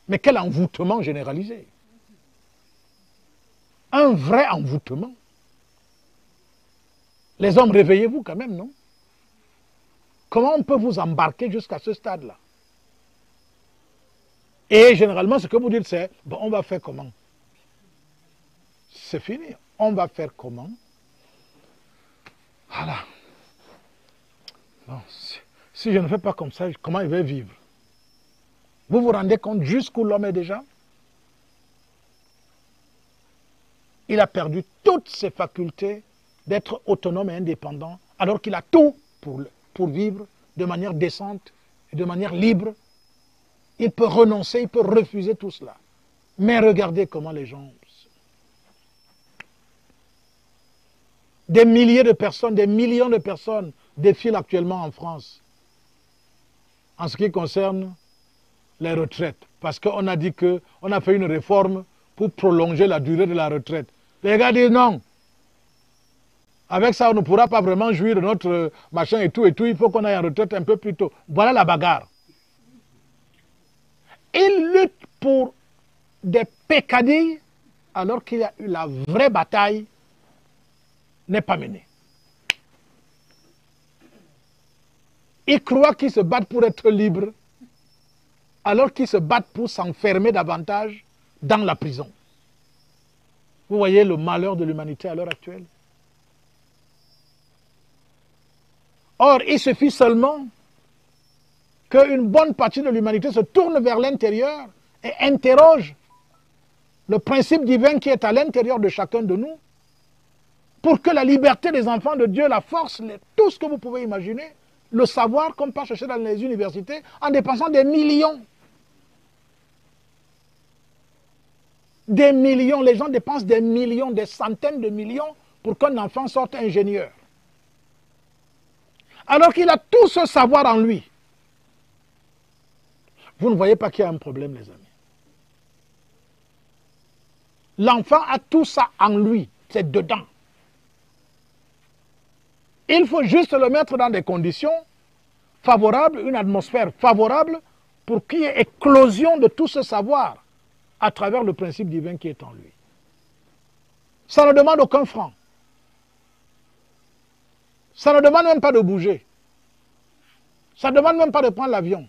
Mais quel envoûtement généralisé. Un vrai envoûtement. Les hommes, réveillez-vous quand même, non? Comment on peut vous embarquer jusqu'à ce stade-là? Et généralement, ce que vous dites, c'est, bon, on va faire comment? C'est fini. On va faire comment? Voilà. Si je ne fais pas comme ça, comment il va vivre? Vous vous rendez compte jusqu'où l'homme est déjà Il a perdu toutes ses facultés d'être autonome et indépendant, alors qu'il a tout pour, vivre de manière décente et de manière libre. Il peut renoncer, il peut refuser tout cela. Mais regardez comment les gens... Des milliers de personnes, des millions de personnes défilent actuellement en France en ce qui concerne les retraites. Parce qu'on a dit qu'on a fait une réforme pour prolonger la durée de la retraite. Les gars disent non. Avec ça, on ne pourra pas vraiment jouir de notre euh, machin et tout et tout. Il faut qu'on aille en retraite un peu plus tôt. Voilà la bagarre. Ils luttent pour des pécadilles alors qu'il y a eu la vraie bataille n'est pas menée. Ils croient qu'ils se battent pour être libres alors qu'ils se battent pour s'enfermer davantage dans la prison. Vous voyez le malheur de l'humanité à l'heure actuelle? Or, il suffit seulement qu'une bonne partie de l'humanité se tourne vers l'intérieur et interroge le principe divin qui est à l'intérieur de chacun de nous pour que la liberté des enfants de Dieu, la force, tout ce que vous pouvez imaginer, le savoir qu'on peut chercher dans les universités en dépensant des millions. Des millions, les gens dépensent des millions, des centaines de millions pour qu'un enfant sorte ingénieur. Alors qu'il a tout ce savoir en lui. Vous ne voyez pas qu'il y a un problème, les amis. L'enfant a tout ça en lui, c'est dedans. Il faut juste le mettre dans des conditions favorables, une atmosphère favorable pour qu'il y ait éclosion de tout ce savoir à travers le principe divin qui est en lui. Ça ne demande aucun franc. Ça ne demande même pas de bouger. Ça ne demande même pas de prendre l'avion.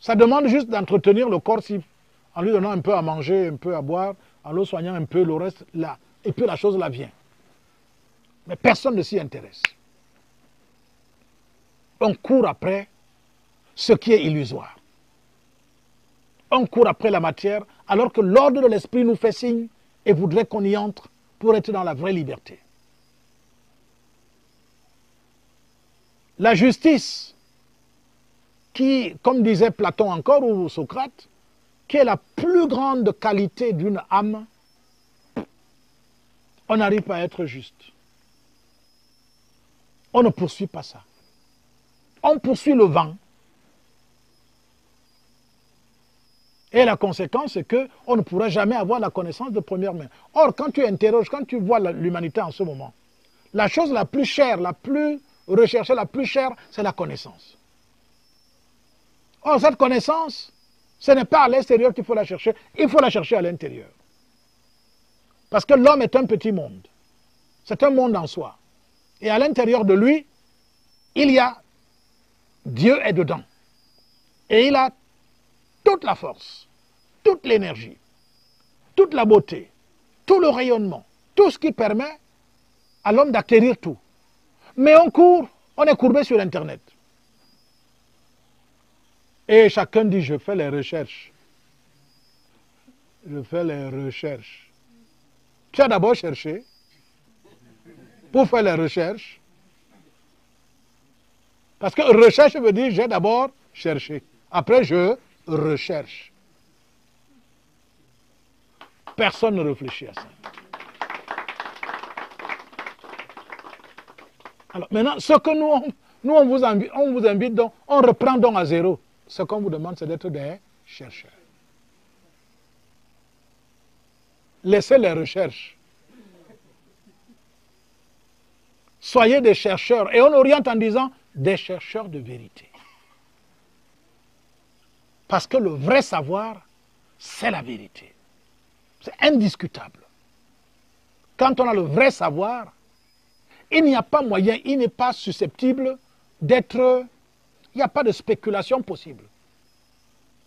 Ça demande juste d'entretenir le corps si- en lui donnant un peu à manger, un peu à boire, en le soignant un peu, le reste là. Et puis la chose là vient. Mais personne ne s'y intéresse. On court après ce qui est illusoire. On court après la matière alors que l'ordre de l'esprit nous fait signe et voudrait qu'on y entre pour être dans la vraie liberté. La justice, qui, comme disait Platon encore ou Socrate, qui est la plus grande qualité d'une âme, on n'arrive pas à être juste. On ne poursuit pas ça. On poursuit le vent. Et la conséquence, c'est qu'on ne pourra jamais avoir la connaissance de première main. Or, quand tu interroges, quand tu vois l'humanité en ce moment, la chose la plus chère, la plus recherchée, la plus chère, c'est la connaissance. Or, cette connaissance, ce n'est pas à l'extérieur qu'il faut la chercher, il faut la chercher à l'intérieur. Parce que l'homme est un petit monde. C'est un monde en soi. Et à l'intérieur de lui, il y a Dieu est dedans. Et il a toute la force, toute l'énergie, toute la beauté, tout le rayonnement, tout ce qui permet à l'homme d'acquérir tout. Mais on court, on est courbé sur Internet. Et chacun dit, je fais les recherches. Je fais les recherches. Tu as d'abord cherché pour faire les recherches. Parce que recherche veut dire j'ai d'abord cherché. Après, je recherche. Personne ne réfléchit à ça. Alors maintenant, ce que nous, on, nous on, vous invite, on vous invite donc, on reprend donc à zéro. Ce qu'on vous demande, c'est d'être des chercheurs. Laissez les recherches. Soyez des chercheurs. Et on oriente en disant des chercheurs de vérité. Parce que le vrai savoir, c'est la vérité. C'est indiscutable. Quand on a le vrai savoir, il n'y a pas moyen, il n'est pas susceptible d'être... Il n'y a pas de spéculation possible.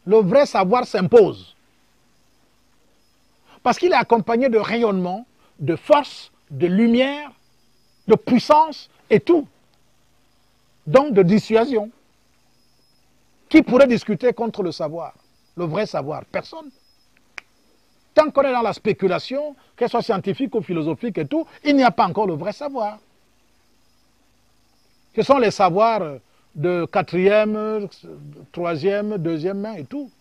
Le vrai savoir s'impose. Parce qu'il est accompagné de rayonnement, de force, de lumière, de puissance et tout. Donc de dissuasion. Qui pourrait discuter contre le savoir Le vrai savoir? Personne. Tant qu'on est dans la spéculation, qu'elle soit scientifique ou philosophique et tout, il n'y a pas encore le vrai savoir. Ce sont les savoirs de quatrième, troisième, deuxième main et tout.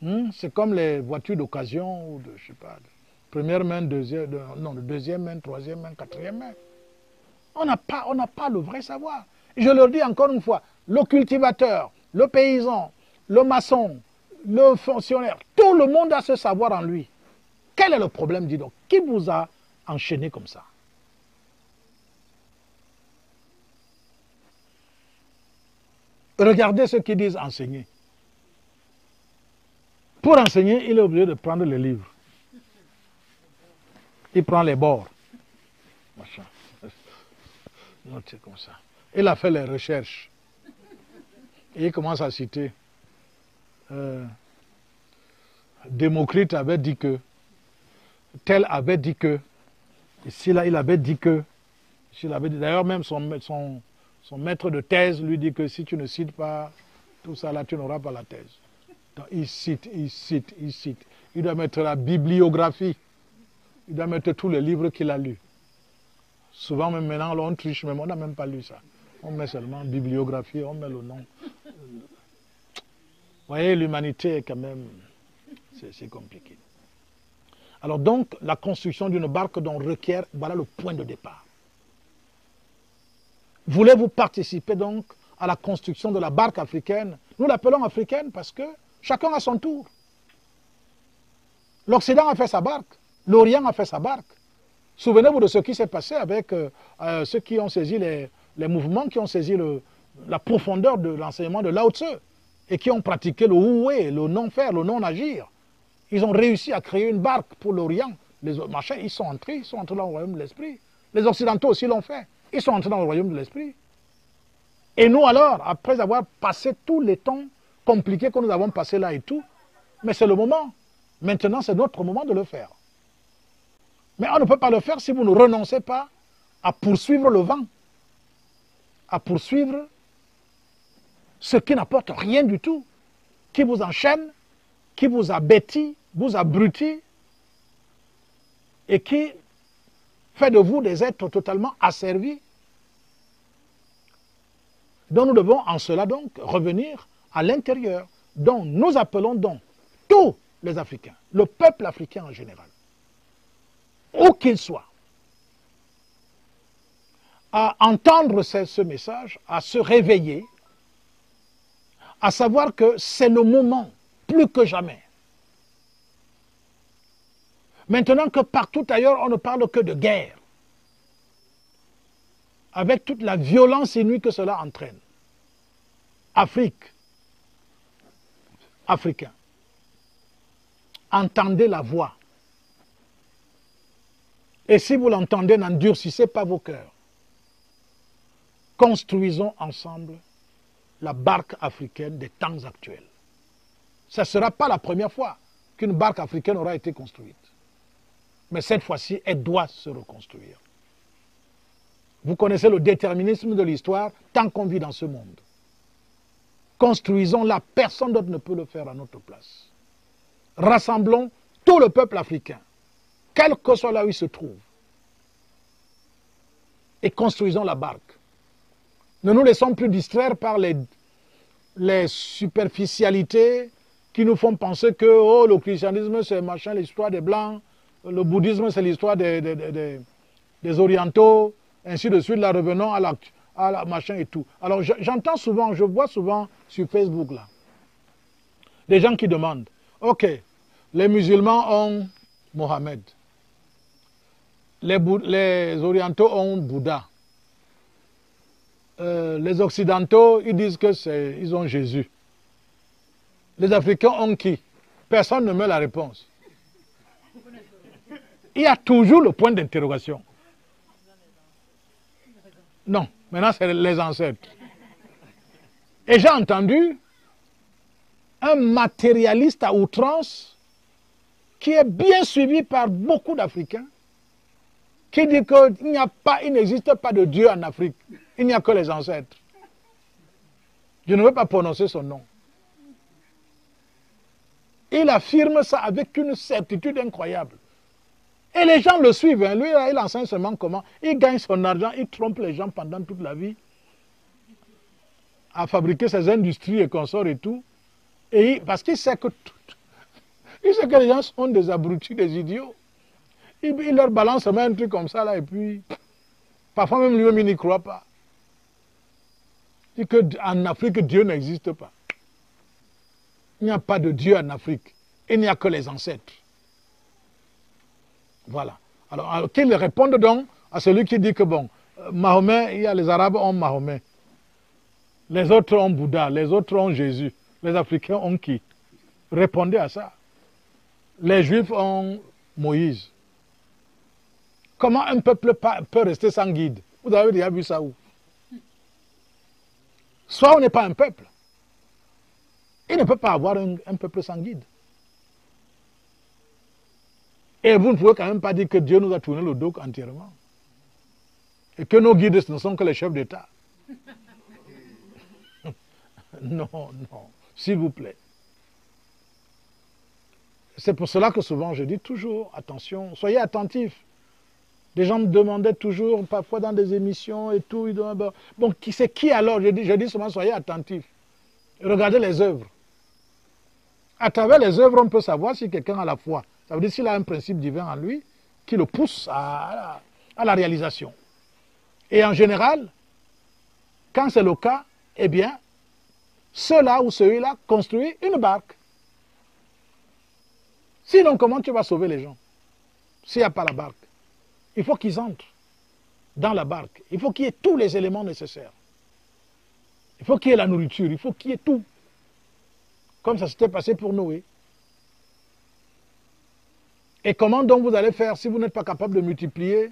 Hmm, C'est comme les voitures d'occasion ou de, je sais pas, de première main, deuxième, de- non, de deuxième main, troisième main, quatrième main. On n'a pas, on n'a pas le vrai savoir. Je leur dis encore une fois, le cultivateur, le paysan, le maçon, le fonctionnaire, tout le monde a ce savoir en lui. Quel est le problème, dis donc? Qui vous a enchaîné comme ça? Regardez ceux qui disent enseigner. Pour enseigner, il est obligé de prendre les livres. Il prend les bords. Machin. Non, c'est comme ça. Il a fait les recherches. Et il commence à citer. euh, Démocrite avait dit que. Tel avait dit que. Ici, là, il avait dit que. D'ailleurs, même son, son, son maître de thèse lui dit que si tu ne cites pas tout ça, là, tu n'auras pas la thèse. Donc, il cite, il cite, il cite. Il doit mettre la bibliographie. Il doit mettre tous les livres qu'il a lus. Souvent, même maintenant, on triche, même on n'a même pas lu ça. On met seulement bibliographie, on met le nom. Vous voyez, l'humanité est quand même. C'est compliqué. Alors, donc, la construction d'une barque dont requiert. Voilà le point de départ. Voulez-vous participer donc à la construction de la barque africaine? Nous l'appelons africaine parce que chacun a son tour. L'Occident a fait sa barque, l'Orient a fait sa barque. Souvenez-vous de ce qui s'est passé avec euh, euh, ceux qui ont saisi les, les mouvements, qui ont saisi la profondeur de l'enseignement de Lao Tse et qui ont pratiqué le Wu-Wei, le non-faire, le non-agir. Ils ont réussi à créer une barque pour l'Orient. Les machins, ils sont entrés, ils sont entrés dans le royaume de l'esprit. Les Occidentaux aussi l'ont fait. Ils sont entrés dans le royaume de l'esprit. Et nous alors, après avoir passé tous les temps compliqués que nous avons passés là et tout, mais c'est le moment. Maintenant, c'est notre moment de le faire. Mais on ne peut pas le faire si vous ne renoncez pas à poursuivre le vent, à poursuivre ce qui n'apporte rien du tout, qui vous enchaîne, qui vous abétit, vous abrutit, et qui fait de vous des êtres totalement asservis. Donc nous devons en cela donc revenir à l'intérieur, dont nous appelons donc tous les Africains, le peuple africain en général. où qu'ils soient, à entendre ce, message, à se réveiller, à savoir que c'est le moment, plus que jamais. Maintenant que partout ailleurs, on ne parle que de guerre, avec toute la violence inouïe que cela entraîne. Afrique, Africains, entendez la voix. Et si vous l'entendez, n'endurcissez pas vos cœurs. Construisons ensemble la barque africaine des temps actuels. Ce ne sera pas la première fois qu'une barque africaine aura été construite. Mais cette fois-ci, elle doit se reconstruire. Vous connaissez le déterminisme de l'histoire tant qu'on vit dans ce monde. Construisons-la, personne d'autre ne peut le faire à notre place. Rassemblons tout le peuple africain, quel que soit là où il se trouve, et construisons la barque. Ne nous laissons plus distraire par les, superficialités qui nous font penser que oh, le christianisme c'est machin, l'histoire des blancs, le bouddhisme c'est l'histoire des, des, des, orientaux, ainsi de suite. Là, revenons à la, à machin et tout. Alors j'entends souvent, je vois souvent sur Facebook là, des gens qui demandent, ok, les musulmans ont Mohammed, les, les orientaux ont Bouddha, euh, les occidentaux ils disent que c'est ils ont Jésus. Les Africains ont qui? Personne ne met la réponse. Il y a toujours le point d'interrogation. Non, maintenant c'est les ancêtres. Et j'ai entendu un matérialiste à outrance qui est bien suivi par beaucoup d'Africains, qui dit qu'il n'existe pas de Dieu en Afrique. Il n'y a que les ancêtres. Je ne veux pas prononcer son nom. Il affirme ça avec une certitude incroyable. Et les gens le suivent. Hein. Lui, il enseigne seulement comment. Il gagne son argent, il trompe les gens pendant toute la vie à fabriquer ses industries et consorts et tout. Et parce qu'il sait que tout, il sait que les gens sont des abrutis, des idiots. Il, leur balance même un truc comme ça là et puis parfois même lui-même il n'y croit pas. Il dit qu'en Afrique Dieu n'existe pas. Il n'y a pas de Dieu en Afrique. Il n'y a que les ancêtres. Voilà. Alors, alors qu'ils répondent donc à celui qui dit que bon, Mahomet, il a les Arabes ont Mahomet. Les autres ont Bouddha, les autres ont Jésus. Les Africains ont qui? Répondez à ça. Les Juifs ont Moïse. Comment un peuple peut rester sans guide? Vous avez déjà vu ça où? Soit on n'est pas un peuple. Il ne peut pas avoir un, un, peuple sans guide. Et vous ne pouvez quand même pas dire que Dieu nous a tourné le dos entièrement. Et que nos guides ne sont que les chefs d'État. *laughs* non, non, s'il vous plaît. C'est pour cela que souvent je dis toujours, attention, soyez attentifs. Les gens me demandaient toujours, parfois dans des émissions et tout. Bon, c'est qui alors? Je dis, je dis souvent, soyez attentifs. Regardez les œuvres. À travers les œuvres, on peut savoir si quelqu'un a la foi. Ça veut dire s'il a un principe divin en lui qui le pousse à, la réalisation. Et en général, quand c'est le cas, eh bien, cela ou celui-là construit une barque. Sinon, comment tu vas sauver les gens? S'il n'y a pas la barque Il faut qu'ils entrent dans la barque. Il faut qu'il y ait tous les éléments nécessaires. Il faut qu'il y ait la nourriture, il faut qu'il y ait tout. Comme ça s'était passé pour Noé. Et comment donc vous allez faire si vous n'êtes pas capable de multiplier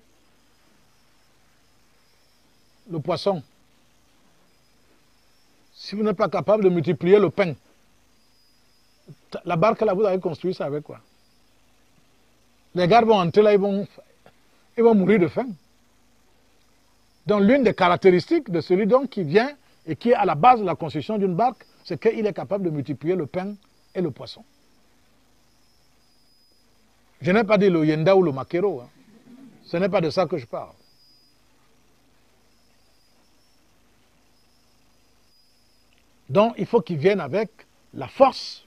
le poisson? Si vous n'êtes pas capable de multiplier le pain La barque là, vous avez construit ça avec quoi? Les gars vont entrer là, ils vont, ils vont mourir de faim. Donc l'une des caractéristiques de celui donc qui vient et qui est à la base de la construction d'une barque, c'est qu'il est capable de multiplier le pain et le poisson. Je n'ai pas dit le yenda ou le maquero. Hein. Ce n'est pas de ça que je parle. Donc, il faut qu'il vienne avec la force,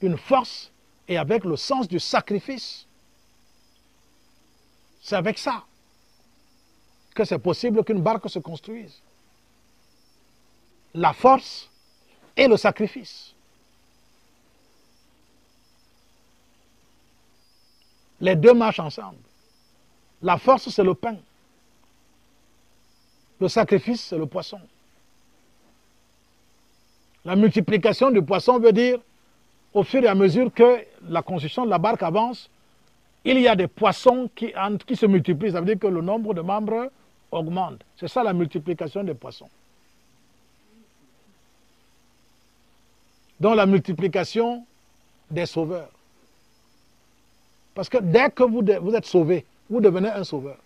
une force, et avec le sens du sacrifice. C'est avec ça que c'est possible qu'une barque se construise. La force et le sacrifice. Les deux marchent ensemble. La force, c'est le pain. Le sacrifice, c'est le poisson. La multiplication du poisson veut dire, au fur et à mesure que la construction de la barque avance, il y a des poissons qui, se multiplient. Ça veut dire que le nombre de membres augmente. C'est ça la multiplication des poissons. Donc la multiplication des sauveurs. Parce que dès que vous, vous êtes sauvé, vous devenez un sauveur.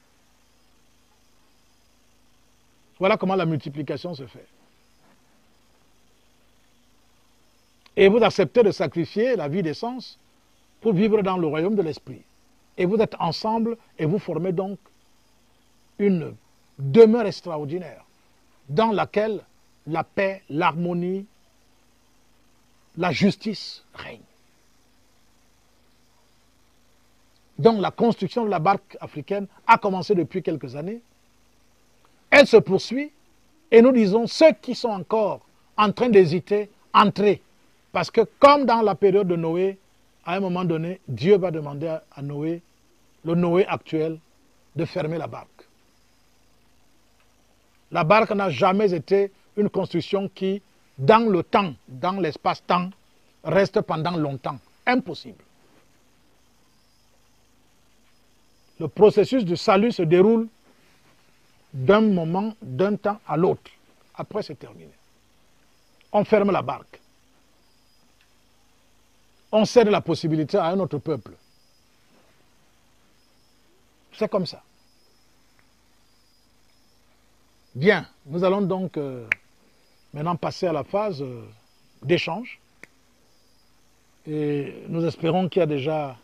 Voilà comment la multiplication se fait. Et vous acceptez de sacrifier la vie d'essence pour vivre dans le royaume de l'esprit. Et vous êtes ensemble et vous formez donc une demeure extraordinaire dans laquelle la paix, l'harmonie, la justice règnent. Donc la construction de la barque africaine a commencé depuis quelques années. Elle se poursuit et nous disons ceux qui sont encore en train d'hésiter, entrez. Parce que comme dans la période de Noé, à un moment donné, Dieu va demander à- Noé, le Noé actuel, de fermer la barque. La barque n'a jamais été une construction qui, dans le temps, dans l'espace-temps, reste pendant longtemps. Impossible. Le processus du salut se déroule d'un moment, d'un temps à l'autre. Après, c'est terminé. On ferme la barque. On cède la possibilité à un autre peuple. C'est comme ça. Bien, nous allons donc euh, maintenant passer à la phase euh, d'échange. Et nous espérons qu'il y a déjà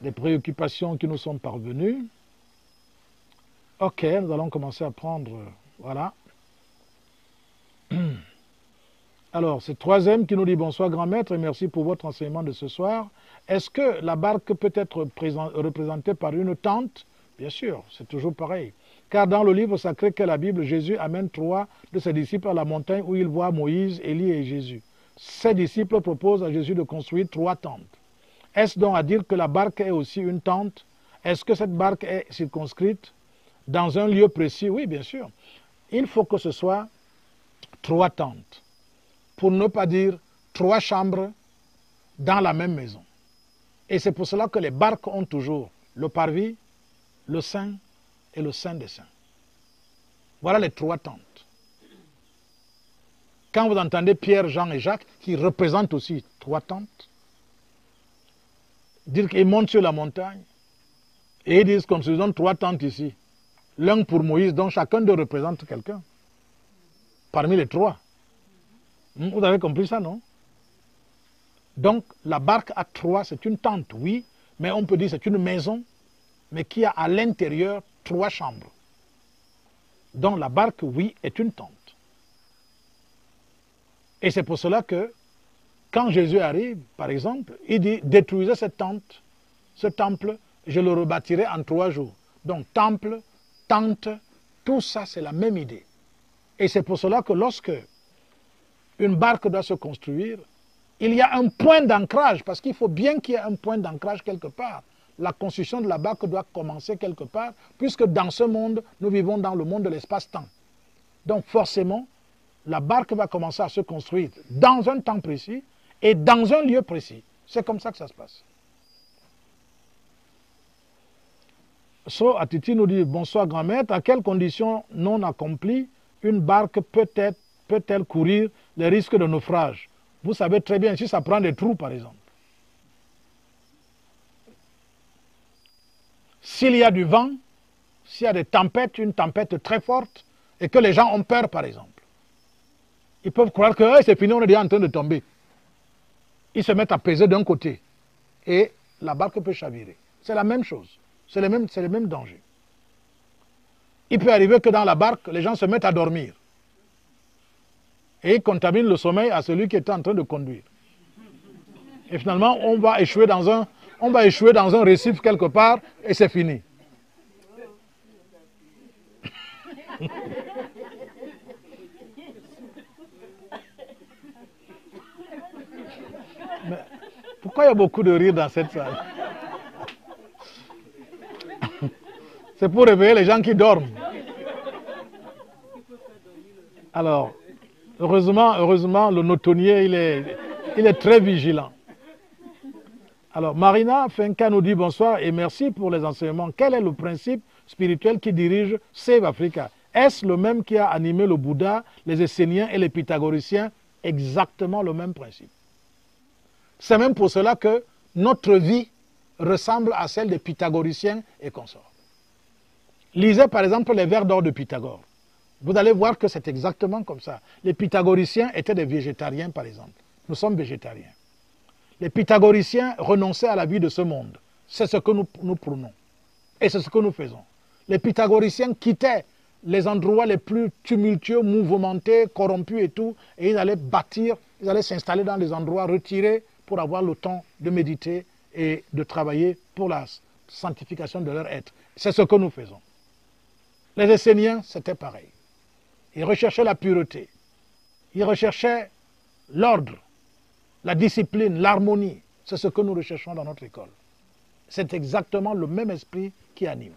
des préoccupations qui nous sont parvenues. Ok, nous allons commencer à prendre. euh, voilà. *clears throat* Alors, c'est troisième qui nous dit bonsoir grand maître et merci pour votre enseignement de ce soir. Est-ce que la barque peut être présent- représentée par une tente? Bien sûr, c'est toujours pareil. Car dans le livre sacré qu'est la Bible, Jésus amène trois de ses disciples à la montagne où il voit Moïse, Élie et Jésus. Ses disciples proposent à Jésus de construire trois tentes. Est-ce donc à dire que la barque est aussi une tente? Est-ce que cette barque est circonscrite dans un lieu précis? Oui, bien sûr. Il faut que ce soit trois tentes, pour ne pas dire trois chambres dans la même maison. Et c'est pour cela que les barques ont toujours le parvis, le saint et le saint des saints. Voilà les trois tentes. Quand vous entendez Pierre, Jean et Jacques, qui représentent aussi trois tentes, dire qu'ils montent sur la montagne et ils disent construisons trois tentes ici. L'un pour Moïse, dont chacun d'eux représente quelqu'un. Parmi les trois. Vous avez compris ça, non? Donc, la barque à trois, c'est une tente, oui, mais on peut dire c'est une maison, mais qui a à l'intérieur trois chambres. Donc, la barque, oui, est une tente. Et c'est pour cela que, quand Jésus arrive, par exemple, il dit détruisez cette tente, ce temple, je le rebâtirai en trois jours. Donc, temple, tente, tout ça, c'est la même idée. Et c'est pour cela que lorsque une barque doit se construire, il y a un point d'ancrage, parce qu'il faut bien qu'il y ait un point d'ancrage quelque part. La construction de la barque doit commencer quelque part, puisque dans ce monde, nous vivons dans le monde de l'espace-temps. Donc forcément, la barque va commencer à se construire dans un temps précis et dans un lieu précis. C'est comme ça que ça se passe. So Atiti nous dit Bonsoir grand-maître, à quelles conditions non accomplies une barque peut-être peut-elle courir les risques de naufrage? Vous savez très bien si ça prend des trous par exemple. S'il y a du vent, s'il y a des tempêtes, une tempête très forte, et que les gens ont peur par exemple, ils peuvent croire que c'est fini, on est déjà en train de tomber. Ils se mettent à peser d'un côté et la barque peut chavirer. C'est la même chose. C'est le même, c'est le même danger. Il peut arriver que dans la barque, les gens se mettent à dormir et contamine le sommeil à celui qui est en train de conduire. Et finalement, on va échouer dans un, on va échouer dans un récif quelque part et c'est fini. Pourquoi il y a beaucoup de rire dans cette salle? C'est pour réveiller les gens qui dorment. Alors, heureusement, heureusement, le notonnier, il est, il est très vigilant. Alors, Marina Fenka nous dit bonsoir et merci pour les enseignements. Quel est le principe spirituel qui dirige Save Africa? Est-ce le même qui a animé le Bouddha, les Esséniens et les Pythagoriciens? Exactement le même principe. C'est même pour cela que notre vie ressemble à celle des Pythagoriciens et consorts. Lisez par exemple les vers d'or de Pythagore. Vous allez voir que c'est exactement comme ça. Les Pythagoriciens étaient des végétariens par exemple. Nous sommes végétariens. Les Pythagoriciens renonçaient à la vie de ce monde. C'est ce que nous, nous prônons. Et c'est ce que nous faisons. Les Pythagoriciens quittaient les endroits les plus tumultueux, mouvementés, corrompus et tout, et ils allaient bâtir, ils allaient s'installer dans les endroits retirés pour avoir le temps de méditer et de travailler pour la sanctification de leur être. C'est ce que nous faisons. Les Esséniens, c'était pareil. Ils recherchaient la pureté. Ils recherchaient l'ordre, la discipline, l'harmonie. C'est ce que nous recherchons dans notre école. C'est exactement le même esprit qui anime.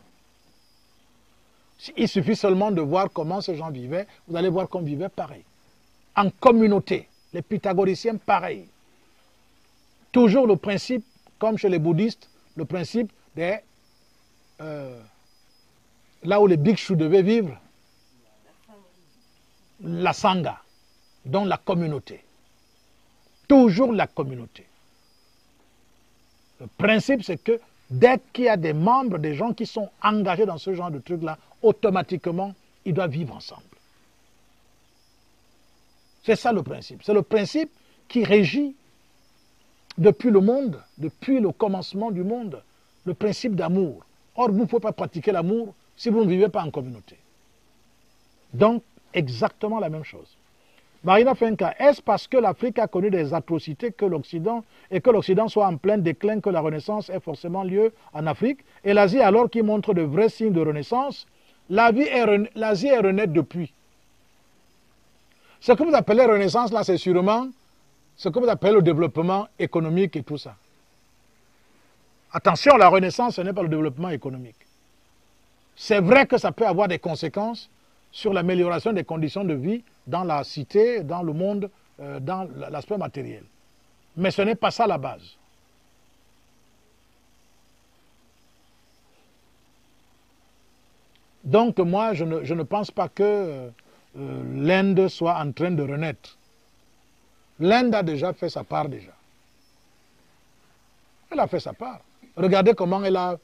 Il suffit seulement de voir comment ces gens vivaient. Vous allez voir qu'on vivait pareil. En communauté. Les pythagoriciens, pareil. Toujours le principe, comme chez les bouddhistes, le principe des... Euh, là où les bhikshus devaient vivre, la sangha, donc la communauté. Toujours la communauté. Le principe, c'est que dès qu'il y a des membres, des gens qui sont engagés dans ce genre de truc-là, automatiquement, ils doivent vivre ensemble. C'est ça le principe. C'est le principe qui régit depuis le monde, depuis le commencement du monde, le principe d'amour. Or, vous ne pouvez pas pratiquer l'amour si vous ne vivez pas en communauté. Donc, exactement la même chose. Marina Fenka, est-ce parce que l'Afrique a connu des atrocités que l'Occident et que l'Occident soit en plein déclin que la Renaissance ait forcément lieu en Afrique? Et l'Asie, alors qui montre de vrais signes de Renaissance, l'Asie est, renaître depuis. Ce que vous appelez Renaissance, là, c'est sûrement ce que vous appelez le développement économique et tout ça. Attention, la Renaissance, ce n'est pas le développement économique. C'est vrai que ça peut avoir des conséquences sur l'amélioration des conditions de vie dans la cité, dans le monde, euh, dans l'aspect matériel. Mais ce n'est pas ça la base. Donc moi, je ne, pense pas que euh, l'Inde soit en train de renaître. L'Inde a déjà fait sa part déjà. Elle a fait sa part. Regardez comment elle a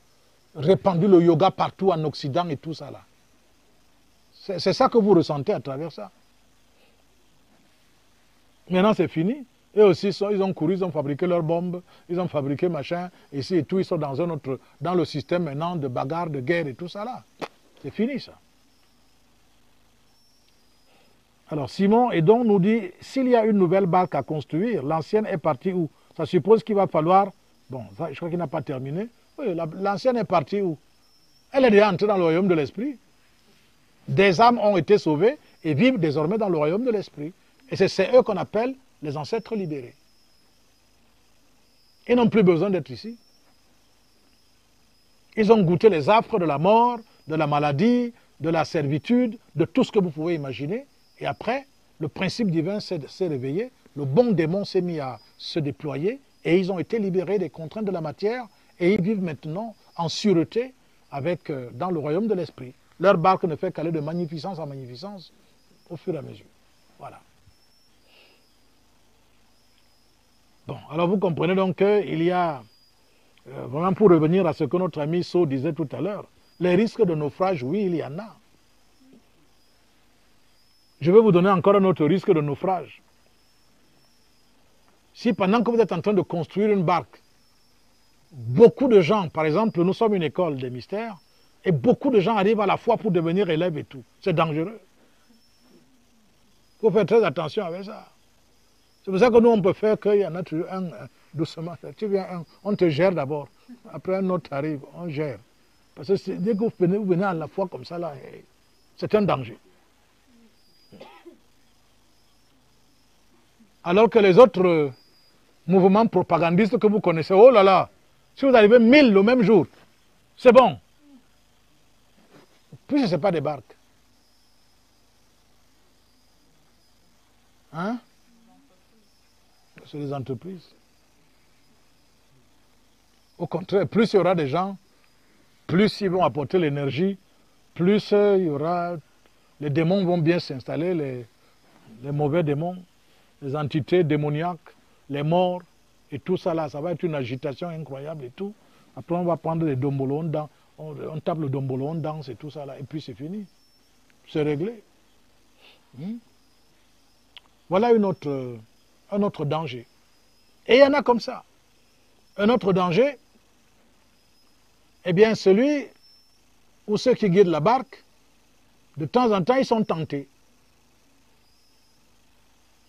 répandu le yoga partout en Occident et tout ça là. C'est ça que vous ressentez à travers ça. Maintenant, c'est fini. Eux aussi, ils ont couru, ils ont fabriqué leurs bombes, ils ont fabriqué machin, ici et tout, ils sont dans un autre, dans le système maintenant de bagarre, de guerre et tout ça là. C'est fini ça. Alors Simon et donc nous dit, s'il y a une nouvelle barque à construire, l'ancienne est partie où? Ça suppose qu'il va falloir, bon, je crois qu'il n'a pas terminé. Oui, l'ancienne est partie où? Elle est déjà dans le royaume de l'esprit. Des âmes ont été sauvées et vivent désormais dans le royaume de l'esprit. Et c'est eux qu'on appelle les ancêtres libérés. Ils n'ont plus besoin d'être ici. Ils ont goûté les affres de la mort, de la maladie, de la servitude, de tout ce que vous pouvez imaginer. Et après, le principe divin s'est réveillé, le bon démon s'est mis à se déployer et ils ont été libérés des contraintes de la matière et ils vivent maintenant en sûreté euh, dans le royaume de l'esprit. Leur barque ne fait qu'aller de magnificence en magnificence au fur et à mesure. Voilà. Bon, alors vous comprenez donc qu'il y a, euh, vraiment pour revenir à ce que notre ami So disait tout à l'heure, les risques de naufrage, oui, il y en a. Je vais vous donner encore un autre risque de naufrage. Si pendant que vous êtes en train de construire une barque, beaucoup de gens, par exemple, nous sommes une école des mystères, et beaucoup de gens arrivent à la fois pour devenir élèves et tout. C'est dangereux. Il faut faire très attention avec ça. C'est pour ça que nous, on peut faire qu'il y en a toujours un, doucement. Tu viens, on te gère d'abord. Après, un autre arrive, on gère. Parce que dès que vous venez, vous venez à la fois comme ça, là, eh, c'est un danger. Alors que les autres mouvement propagandiste que vous connaissez. Oh là là, si vous arrivez 1000 le même jour, c'est bon. Puis ce n'est pas des barques. Hein? C'est des entreprises. Au contraire, plus il y aura des gens, plus ils vont apporter l'énergie, plus euh, il y aura... Les démons vont bien s'installer, les, les mauvais démons, les entités démoniaques, les morts, et tout ça là, ça va être une agitation incroyable et tout. Après, on va prendre les dombolos, on, dan- on, on tape le dombolo, on danse et tout ça là, et puis c'est fini. C'est réglé. Hmm? Voilà une autre, un autre danger. Et il y en a comme ça. Un autre danger, eh bien, celui où ceux qui guident la barque, de temps en temps, ils sont tentés.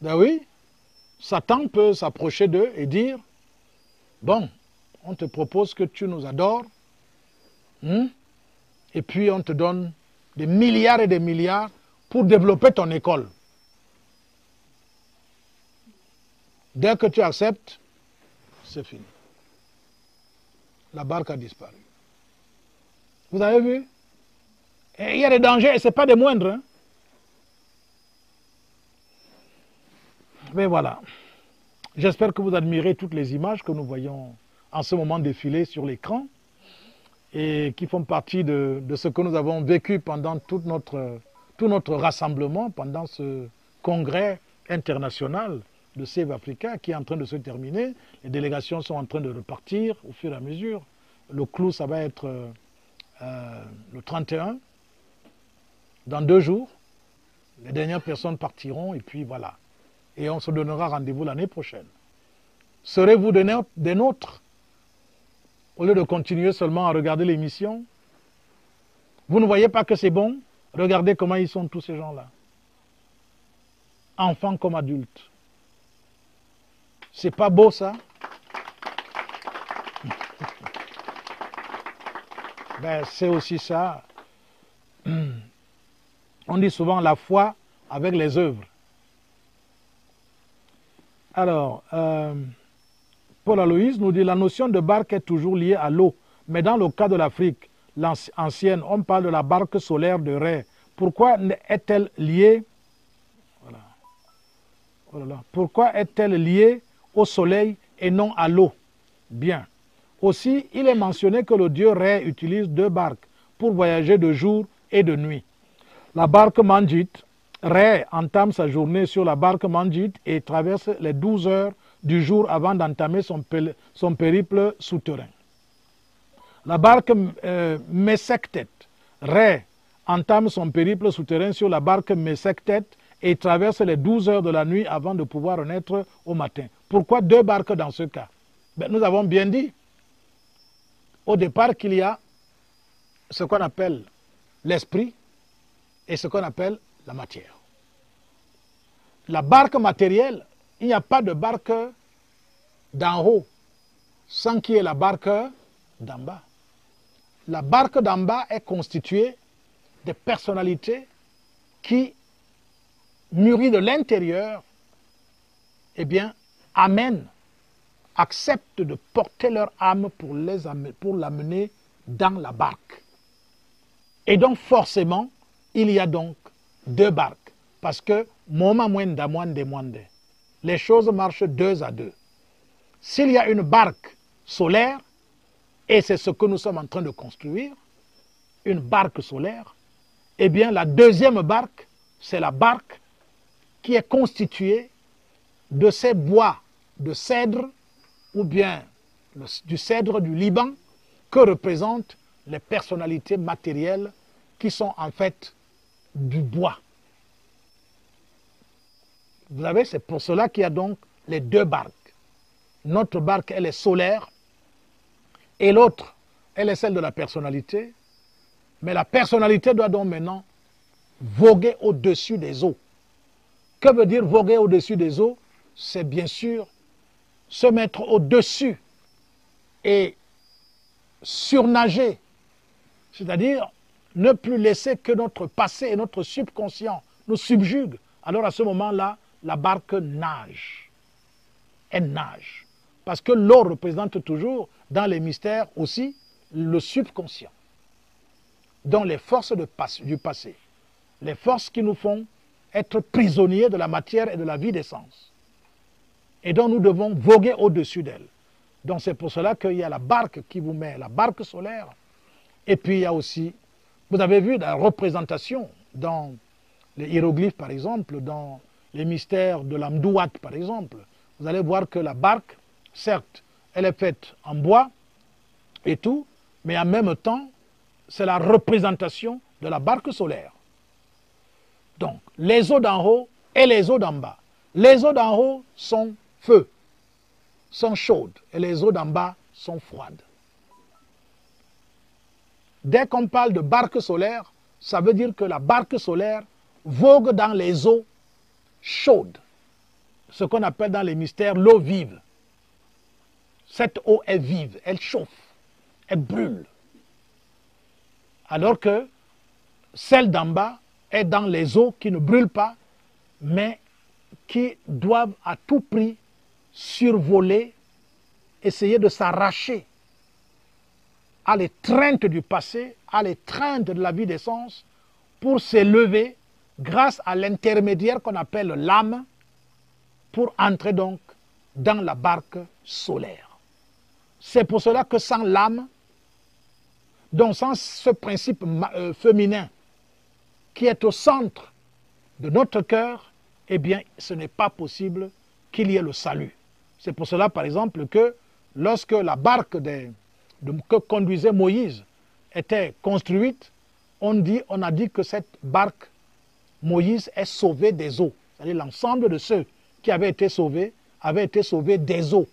Ben oui, Satan peut s'approcher d'eux et dire, bon, on te propose que tu nous adores, hein, et puis on te donne des milliards et des milliards pour développer ton école. Dès que tu acceptes, c'est fini. La barque a disparu. Vous avez vu? Il y a des dangers et ce n'est pas des moindres. hein. Mais voilà. J'espère que vous admirez toutes les images que nous voyons en ce moment défiler sur l'écran et qui font partie de, ce que nous avons vécu pendant toute notre, tout notre rassemblement, pendant ce congrès international de Save Africa qui est en train de se terminer. Les délégations sont en train de repartir au fur et à mesure. Le clou, ça va être euh, euh, le 31, dans deux jours. Les dernières personnes partiront et puis voilà. Et on se donnera rendez-vous l'année prochaine. Serez-vous des nôtres? Au lieu de continuer seulement à regarder l'émission Vous ne voyez pas que c'est bon? Regardez comment ils sont tous ces gens-là. Enfants comme adultes. C'est pas beau ça? *laughs* Ben, C'est aussi ça. On dit souvent la foi avec les œuvres. Alors, euh, Paul Aloïse nous dit la notion de barque est toujours liée à l'eau, mais dans le cas de l'Afrique ancienne, on parle de la barque solaire de Ré. Pourquoi est-elle liée. Oh. Pourquoi est-elle liée au soleil et non à l'eau? Bien. Aussi, il est mentionné que le dieu Ré utilise deux barques pour voyager de jour et de nuit. La barque Manjit, Ré entame sa journée sur la barque Manjit et traverse les 12 heures du jour avant d'entamer son, périple souterrain. La barque euh, Mesektet, Ré, entame son périple souterrain sur la barque Mesektet et traverse les 12 heures de la nuit avant de pouvoir renaître au matin. Pourquoi deux barques dans ce cas? Ben, Nous avons bien dit au départ qu'il y a ce qu'on appelle l'esprit et ce qu'on appelle la matière. La barque matérielle, il n'y a pas de barque d'en haut sans qu'il y ait la barque d'en bas. La barque d'en bas est constituée de personnalités qui, mûries de l'intérieur, eh bien, amènent, acceptent de porter leur âme pour les amener- pour l'amener dans la barque. Et donc, forcément, il y a donc deux barques. Parce que, moma mwenda mwande mwande, les choses marchent deux à deux. S'il y a une barque solaire, et c'est ce que nous sommes en train de construire, une barque solaire, eh bien, la deuxième barque, c'est la barque qui est constituée de ces bois de cèdre ou bien du cèdre du Liban que représentent les personnalités matérielles qui sont en fait du bois. Vous savez, c'est pour cela qu'il y a donc les deux barques. Notre barque, elle est solaire et l'autre, elle est celle de la personnalité. Mais la personnalité doit donc maintenant voguer au-dessus des eaux. Que veut dire voguer au-dessus des eaux? C'est bien sûr se mettre au-dessus et surnager, c'est-à-dire ne plus laisser que notre passé et notre subconscient nous subjuguent. Alors à ce moment-là, la barque nage. Elle nage. Parce que l'eau représente toujours, dans les mystères aussi, le subconscient. Donc les forces du passé. Les forces qui nous font être prisonniers de la matière et de la vie des sens. Et dont nous devons voguer au-dessus d'elles. Donc c'est pour cela qu'il y a la barque qui vous met, la barque solaire. Et puis il y a aussi, vous avez vu la représentation dans les hiéroglyphes par exemple, dans les mystères de l'Amdouat par exemple. Vous allez voir que la barque, certes, elle est faite en bois et tout, mais en même temps, c'est la représentation de la barque solaire. Donc, les eaux d'en haut et les eaux d'en bas. Les eaux d'en haut sont feu, sont chaudes, et les eaux d'en bas sont froides. Dès qu'on parle de barque solaire, ça veut dire que la barque solaire vogue dans les eaux chaudes, ce qu'on appelle dans les mystères l'eau vive. Cette eau est vive, elle chauffe, elle brûle. Alors que celle d'en bas est dans les eaux qui ne brûlent pas, mais qui doivent à tout prix survoler, essayer de s'arracher à l'étreinte du passé, à l'étreinte de la vie des sens, pour s'élever grâce à l'intermédiaire qu'on appelle l'âme, pour entrer donc dans la barque solaire. C'est pour cela que sans l'âme, donc sans ce principe euh, féminin qui est au centre de notre cœur, eh bien, ce n'est pas possible qu'il y ait le salut. C'est pour cela, par exemple, que lorsque la barque que conduisait Moïse était construite, on a dit que cette barque, Moïse, est sauvé des eaux. C'est-à-dire l'ensemble de ceux qui avaient été sauvés avaient été sauvés des eaux.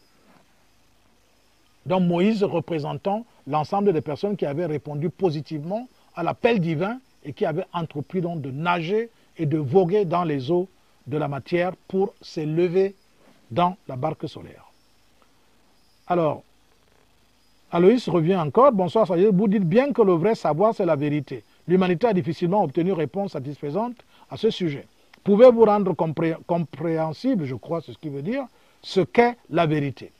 Donc Moïse représentant l'ensemble des personnes qui avaient répondu positivement à l'appel divin et qui avaient entrepris donc de nager et de voguer dans les eaux de la matière pour s'élever dans la barque solaire. Alors, Aloïs revient encore. Bonsoir. Vous dites bien que le vrai savoir, c'est la vérité. L'humanité a difficilement obtenu réponse satisfaisante à ce sujet. Pouvez-vous rendre compré- compréhensible, je crois, c'est ce qui veut dire, ce qu'est la vérité?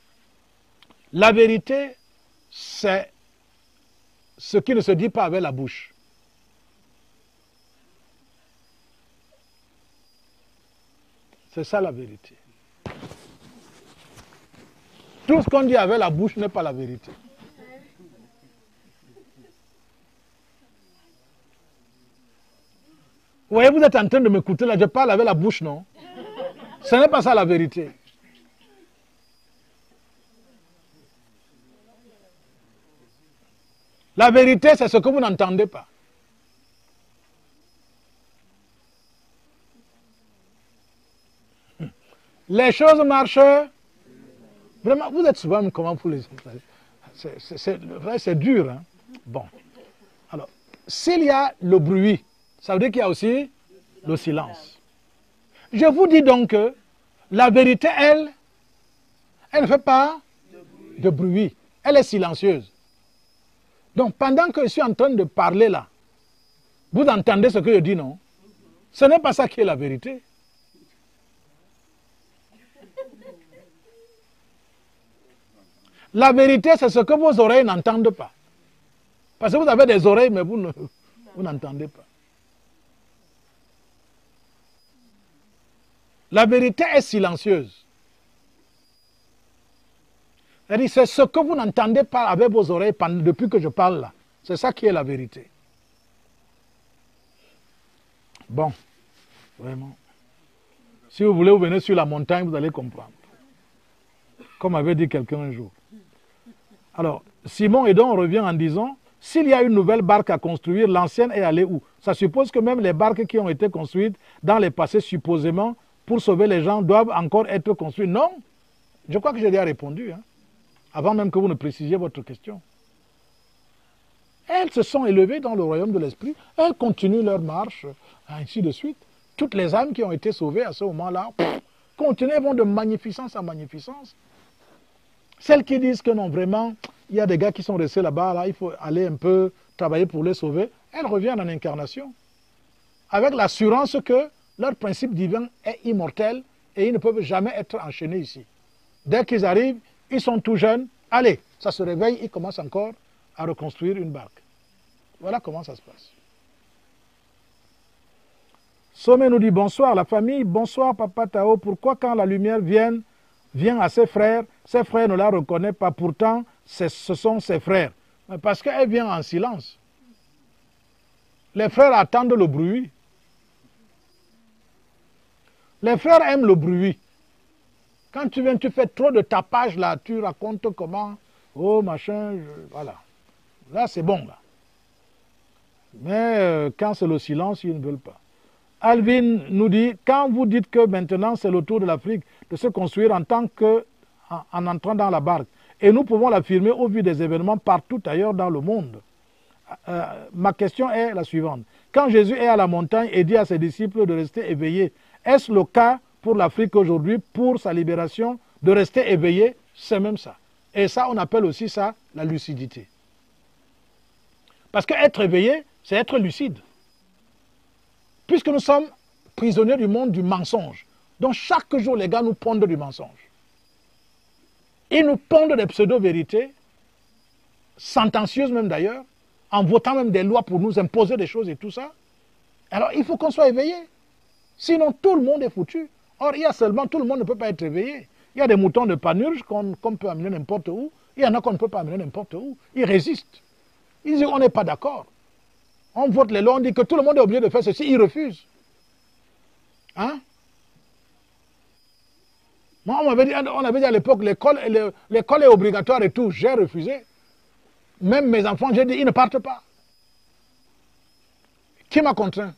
La vérité, c'est ce qui ne se dit pas avec la bouche. C'est ça la vérité. Tout ce qu'on dit avec la bouche n'est pas la vérité. Vous voyez, vous êtes en train de m'écouter là, je parle avec la bouche, non? Ce n'est pas ça la vérité. La vérité, c'est ce que vous n'entendez pas. Les choses marchent. Vraiment, vous êtes souvent comment vous les. C'est- dur. hein. Bon. Alors, s'il y a le bruit, ça veut dire qu'il y a aussi le silence. Je vous dis donc que la vérité, elle, elle ne fait pas de bruit. Elle est silencieuse. Donc, pendant que je suis en train de parler là, vous entendez ce que je dis, non? Ce n'est pas ça qui est la vérité. La vérité, c'est ce que vos oreilles n'entendent pas. Parce que vous avez des oreilles, mais vous ne- vous n'entendez pas. La vérité est silencieuse. C'est ce que vous n'entendez pas avec vos oreilles depuis que je parle là. C'est ça qui est la vérité. Bon, vraiment. Si vous voulez, vous venez sur la montagne, vous allez comprendre. Comme avait dit quelqu'un un jour. Alors, Simon Edon revient en disant, s'il y a une nouvelle barque à construire, l'ancienne est allée où? Ça suppose que même les barques qui ont été construites dans les passés, supposément, pour sauver les gens, doivent encore être construites. Non, je crois que j'ai déjà répondu, hein, avant même que vous ne précisiez votre question. Elles se sont élevées dans le royaume de l'esprit, elles continuent leur marche, ainsi de suite. Toutes les âmes qui ont été sauvées à ce moment-là, continuent, vont de magnificence en magnificence. Celles qui disent que non, vraiment, il y a des gars qui sont restés là-bas, là, il faut aller un peu travailler pour les sauver, elles reviennent en incarnation. Avec l'assurance que leur principe divin est immortel et ils ne peuvent jamais être enchaînés ici. Dès qu'ils arrivent, ils sont tout jeunes, allez, ça se réveille, ils commencent encore à reconstruire une barque. Voilà comment ça se passe. Sommet nous dit bonsoir la famille, bonsoir papa Tao, pourquoi quand la lumière vient, vient à ses frères, ses frères ne la reconnaissent pas, pourtant ce sont ses frères. Mais parce qu'elle vient en silence. Les frères attendent le bruit. Les frères aiment le bruit. Quand tu viens, tu fais trop de tapage là, tu racontes comment, oh machin, voilà. Là, c'est bon. Mais euh, quand c'est le silence, ils ne veulent pas. Alvin nous dit, quand vous dites que maintenant c'est le tour de l'Afrique de se construire en tant que, en, entrant dans la barque, et nous pouvons l'affirmer au vu des événements partout ailleurs dans le monde. Euh, ma question est la suivante. Quand Jésus est à la montagne et dit à ses disciples de rester éveillés, est-ce le cas pour l'Afrique aujourd'hui, pour sa libération, de rester éveillé? C'est même ça. Et ça, on appelle aussi ça la lucidité. Parce qu'être éveillé, c'est être lucide. Puisque nous sommes prisonniers du monde du mensonge. Donc chaque jour, les gars nous pondent du mensonge. Ils nous pondent des pseudo-vérités, sentencieuses même d'ailleurs, en votant même des lois pour nous imposer des choses et tout ça. Alors il faut qu'on soit éveillé. Sinon, tout le monde est foutu. Or, il y a seulement, tout le monde ne peut pas être éveillé. Il y a des moutons de panurge qu'on peut amener n'importe où. Il y en a qu'on ne peut pas amener n'importe où. Ils résistent. Ils disent, on n'est pas d'accord. On vote les lois, on dit que tout le monde est obligé de faire ceci. Ils refusent. Hein? Moi, on on avait dit à l'époque, l'école est obligatoire et tout. J'ai refusé. Même mes enfants, j'ai dit, ils ne partent pas. Qui m'a contraint?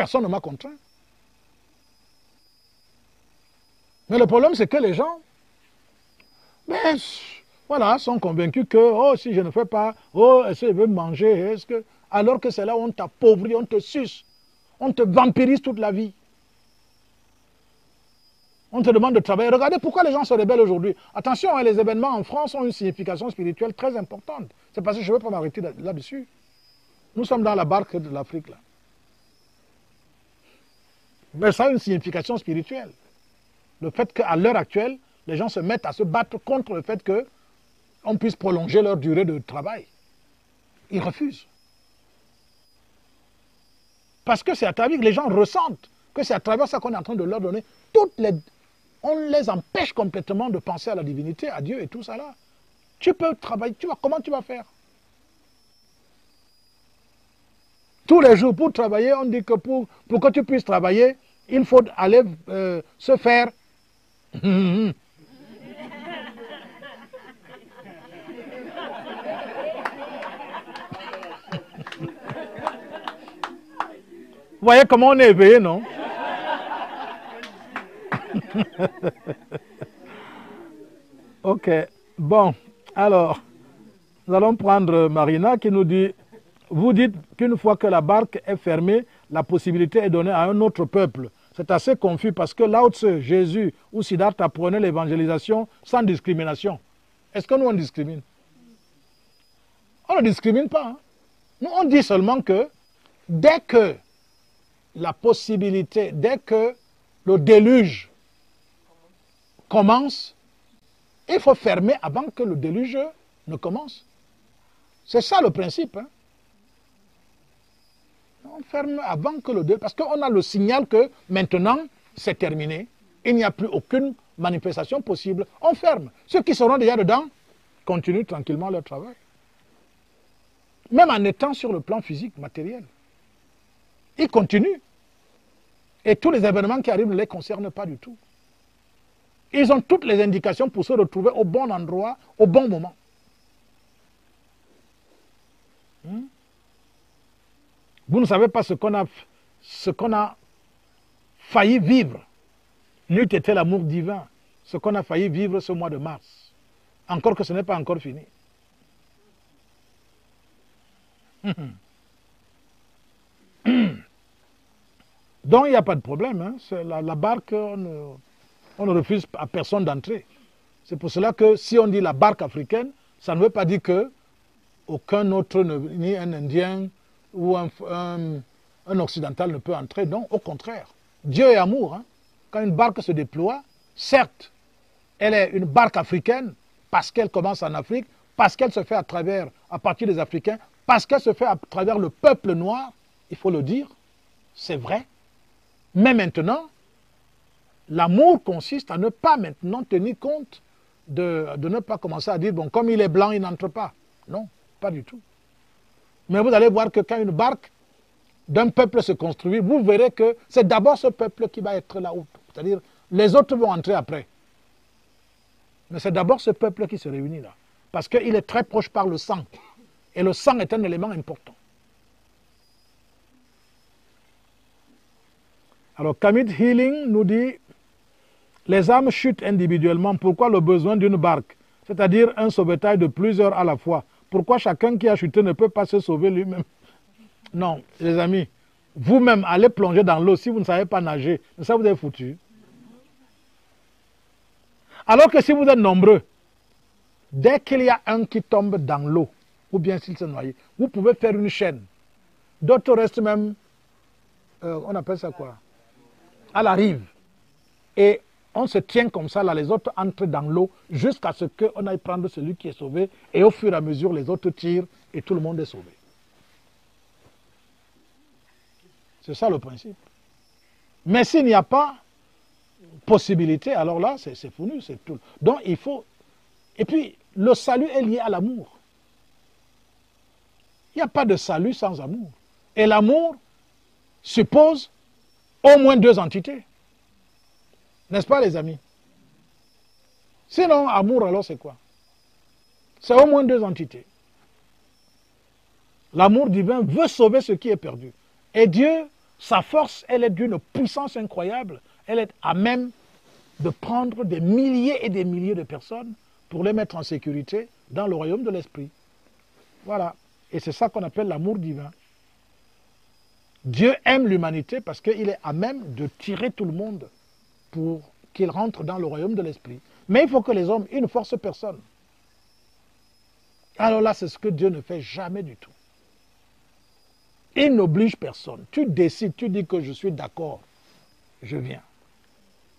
Personne ne m'a contraint. Mais le problème, c'est que les gens, ben, voilà, sont convaincus que, oh, si je ne fais pas, oh, est-ce je veux manger, est-ce que... Alors que c'est là où on t'appauvrit, on te suce, on te vampirise toute la vie. On te demande de travailler. Regardez pourquoi les gens se rebellent aujourd'hui. Attention, hein, les événements en France ont une signification spirituelle très importante. C'est parce que je ne veux pas m'arrêter là-dessus. Nous sommes dans la barque de l'Afrique, là. Mais ça a une signification spirituelle. Le fait qu'à l'heure actuelle, les gens se mettent à se battre contre le fait qu'on puisse prolonger leur durée de travail. Ils refusent. Parce que c'est à travers que les gens ressentent que c'est à travers ça qu'on est en train de leur donner toutes les... On les empêche complètement de penser à la divinité, à Dieu et tout ça là. Tu peux travailler, tu vois, comment tu vas faire? Tous les jours, pour travailler, on dit que pour, pour que tu puisses travailler, il faut aller euh, se faire. Vous voyez comment on est éveillé, non? *laughs* Ok, bon, alors, nous allons prendre Marina qui nous dit vous dites qu'une fois que la barque est fermée, la possibilité est donnée à un autre peuple. C'est assez confus parce que Lao Tse, Jésus ou Siddhartha prenaient l'évangélisation sans discrimination. Est-ce que nous on discrimine? On ne discrimine pas. Hein. Nous on dit seulement que dès que la possibilité, dès que le déluge commence, il faut fermer avant que le déluge ne commence. C'est ça le principe. Hein. On ferme avant que le deuil, parce qu'on a le signal que maintenant, c'est terminé. Il n'y a plus aucune manifestation possible. On ferme. Ceux qui seront déjà dedans continuent tranquillement leur travail. Même en étant sur le plan physique, matériel. Ils continuent. Et tous les événements qui arrivent ne les concernent pas du tout. Ils ont toutes les indications pour se retrouver au bon endroit, au bon moment. Hmm? Vous ne savez pas ce qu'on a, a failli vivre. N'eût été l'amour divin, ce qu'on a failli vivre ce mois de mars. Encore que ce n'est pas encore fini. *coughs* Donc il n'y a pas de problème. Hein. La, barque, on ne, on ne, refuse à personne d'entrer. C'est pour cela que si on dit la barque africaine, ça ne veut pas dire que aucun autre, ni un Indien, où un, occidental ne peut entrer. Non, au contraire. Dieu est amour. Hein. Quand une barque se déploie, certes, elle est une barque africaine parce qu'elle commence en Afrique, parce qu'elle se fait à travers, à partir des Africains, parce qu'elle se fait à travers le peuple noir, il faut le dire, c'est vrai. Mais maintenant, l'amour consiste à ne pas maintenant tenir compte de, de ne pas commencer à dire, bon, comme il est blanc, il n'entre pas. Non, pas du tout. Mais vous allez voir que quand une barque d'un peuple se construit, vous verrez que c'est d'abord ce peuple qui va être là-haut. C'est-à-dire, les autres vont entrer après. Mais c'est d'abord ce peuple qui se réunit là. Parce qu'il est très proche par le sang. Et le sang est un élément important. Alors, Kamit Healing nous dit les âmes chutent individuellement. Pourquoi le besoin d'une barque? C'est-à-dire un sauvetage de plusieurs à la fois. Pourquoi chacun qui a chuté ne peut pas se sauver lui-même Non, les amis, vous-même allez plonger dans l'eau si vous ne savez pas nager. Ça vous est foutu. Alors que si vous êtes nombreux, dès qu'il y a un qui tombe dans l'eau, ou bien s'il se noie, vous pouvez faire une chaîne. D'autres restent même, euh, on appelle ça quoi? À la rive. Et on se tient comme ça, là, les autres entrent dans l'eau jusqu'à ce qu'on aille prendre celui qui est sauvé. Et au fur et à mesure, les autres tirent et tout le monde est sauvé. C'est ça le principe. Mais s'il n'y a pas possibilité, alors là, c'est foutu, c'est tout. Donc il faut. Et puis, le salut est lié à l'amour. Il n'y a pas de salut sans amour. Et l'amour suppose au moins deux entités. N'est-ce pas, les amis? Sinon, amour, alors c'est quoi? C'est au moins deux entités. L'amour divin veut sauver ce qui est perdu. Et Dieu, sa force, elle est d'une puissance incroyable. Elle est à même de prendre des milliers et des milliers de personnes pour les mettre en sécurité dans le royaume de l'Esprit. Voilà. Et c'est ça qu'on appelle l'amour divin. Dieu aime l'humanité parce qu'il est à même de tirer tout le monde pour qu'il rentre dans le royaume de l'Esprit. Mais il faut que les hommes, ils ne forcent personne. Alors là, c'est ce que Dieu ne fait jamais du tout. Il n'oblige personne. Tu décides, tu dis que je suis d'accord, je viens.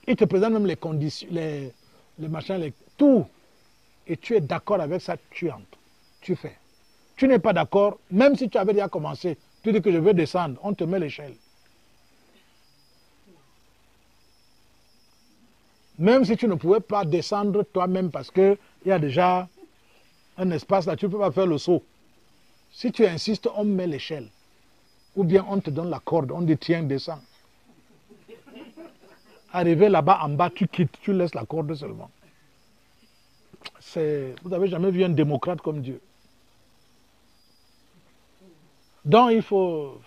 Il te présente même les conditions, les, les machins, les, tout. Et tu es d'accord avec ça, tu entres. Tu fais. Tu n'es pas d'accord, même si tu avais déjà commencé, tu dis que je veux descendre, on te met l'échelle. Même si tu ne pouvais pas descendre toi-même parce qu'il y a déjà un espace là, tu ne peux pas faire le saut. Si tu insistes, on met l'échelle. Ou bien on te donne la corde, on dit tiens, descends. Arrivé là-bas en bas, tu quittes, tu laisses la corde seulement. Vous n'avez jamais vu un démocrate comme Dieu. Donc il faut.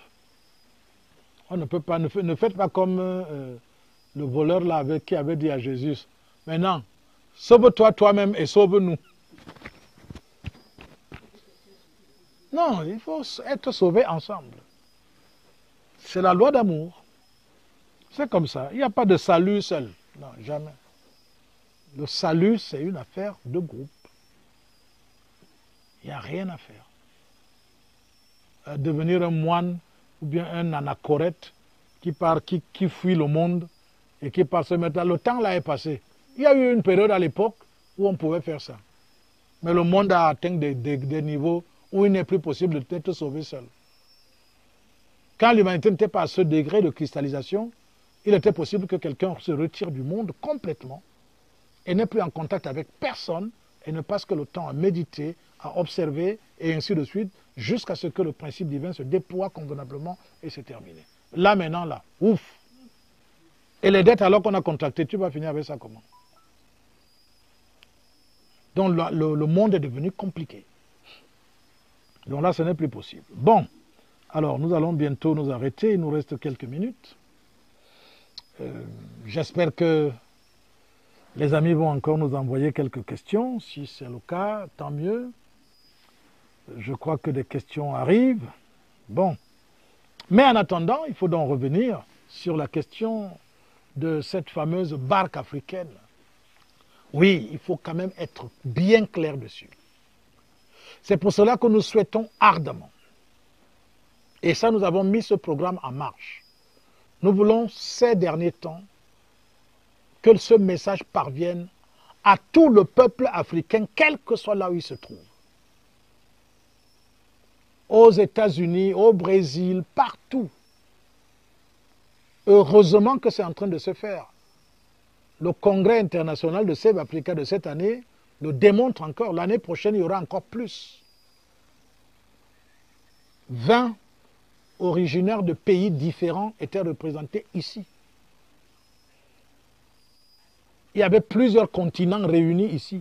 On ne peut pas. Ne, faites pas comme euh, le voleur là avec, qui avait dit à Jésus Maintenant, sauve-toi toi-même et sauve-nous. Non, il faut être sauvé ensemble. C'est la loi d'amour. C'est comme ça. Il n'y a pas de salut seul. Non, jamais. Le salut, c'est une affaire de groupe. Il n'y a rien à faire. Euh, devenir un moine ou bien un anachorète qui, part, qui fuit le monde et qui se mettre là. Le temps là est passé. Il y a eu une période à l'époque où on pouvait faire ça. Mais le monde a atteint des, niveaux où il n'est plus possible d'être sauvé seul. Quand l'humanité n'était pas à ce degré de cristallisation, il était possible que quelqu'un se retire du monde complètement et n'est plus en contact avec personne et ne passe que le temps à méditer, à observer et ainsi de suite jusqu'à ce que le principe divin se déploie convenablement et se termine. Là maintenant, là, ouf. Et les dettes alors qu'on a contractées, tu vas finir avec ça comment? Donc le, monde est devenu compliqué. Donc là, ce n'est plus possible. Bon, alors nous allons bientôt nous arrêter, il nous reste quelques minutes. Euh, J'espère que les amis vont encore nous envoyer quelques questions. Si c'est le cas, tant mieux. Je crois que des questions arrivent. Bon. Mais en attendant, il faut donc revenir sur la question de cette fameuse barque africaine. Oui, il faut quand même être bien clair dessus. C'est pour cela que nous souhaitons ardemment, et ça nous avons mis ce programme en marche, nous voulons ces derniers temps que ce message parvienne à tout le peuple africain, quel que soit là où il se trouve. Aux États-Unis, au Brésil, partout. Heureusement que c'est en train de se faire. Le congrès international de Save Africa de cette année le démontre encore. L'année prochaine, il y aura encore plus. 20 originaires de pays différents étaient représentés ici. Il y avait plusieurs continents réunis ici.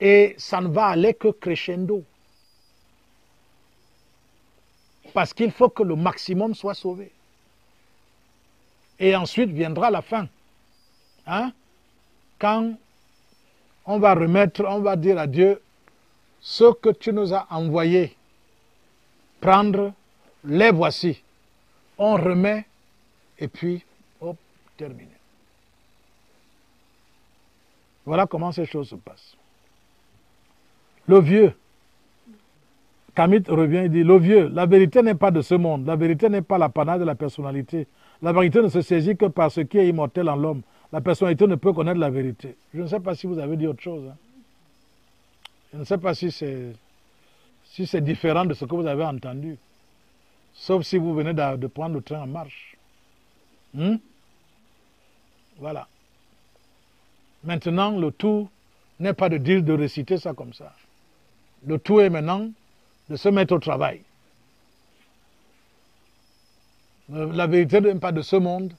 Et ça ne va aller que crescendo. Parce qu'il faut que le maximum soit sauvé. Et ensuite viendra la fin. Hein? Quand on va remettre, on va dire à Dieu, ce que tu nous as envoyé, prendre, les voici. On remet et puis, hop, terminé. Voilà comment ces choses se passent. Le vieux, Kamit revient et dit, le vieux, la vérité n'est pas de ce monde, la vérité n'est pas l'apanage de la personnalité. La vérité ne se saisit que par ce qui est immortel en l'homme. La personnalité ne peut connaître la vérité. Je ne sais pas si vous avez dit autre chose. hein. Je ne sais pas si c'est différent de ce que vous avez entendu. Sauf si vous venez de, de prendre le train en marche. Hmm? Voilà. Maintenant, le tout n'est pas de dire de réciter ça comme ça. Le tout est maintenant de se mettre au travail. Euh, La vérité n'est pas de ce monde,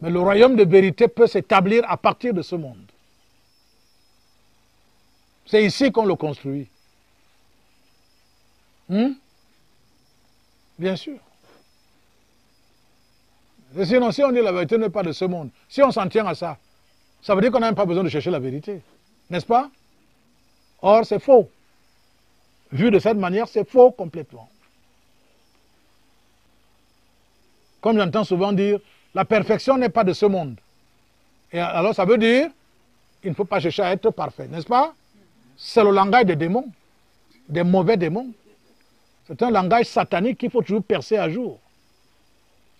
mais le royaume de vérité peut s'établir à partir de ce monde. C'est ici qu'on le construit. Hmm? Bien sûr. Sinon, si on dit la vérité n'est pas de ce monde, si on s'en tient à ça, ça veut dire qu'on n'a même pas besoin de chercher la vérité. N'est-ce pas? Or, c'est faux. Vu de cette manière, c'est faux complètement. Comme j'entends souvent dire, la perfection n'est pas de ce monde. Et alors, ça veut dire, il ne faut pas chercher à être parfait, n'est-ce pas? C'est le langage des démons, des mauvais démons. C'est un langage satanique qu'il faut toujours percer à jour.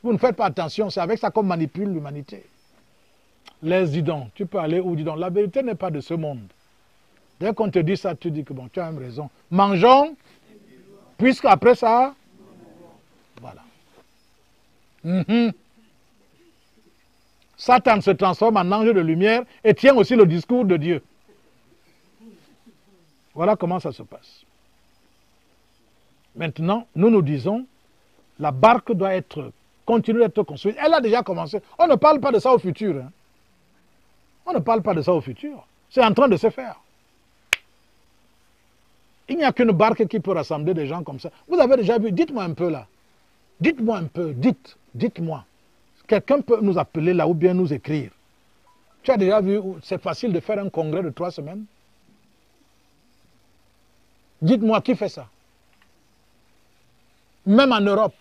Vous ne faites pas attention, c'est avec ça qu'on manipule l'humanité. Laisse, dis donc, tu peux aller où, dis donc. La vérité n'est pas de ce monde. Dès qu'on te dit ça, tu dis que bon, tu as même raison. Mangeons, puisque après ça, voilà. Mhm. Satan se transforme en ange de lumière et tient aussi le discours de Dieu. Voilà comment ça se passe. Maintenant, nous nous disons, la barque doit être, continuer d'être construite. Elle a déjà commencé. On ne parle pas de ça au futur. hein. On ne parle pas de ça au futur. C'est en train de se faire. Il n'y a qu'une barque qui peut rassembler des gens comme ça. Vous avez déjà vu, dites-moi un peu là. Dites-moi un peu, dites, dites-moi. Quelqu'un peut nous appeler là ou bien nous écrire. Tu as déjà vu, c'est facile de faire un congrès de trois semaines Dites-moi qui fait ça? Même en Europe.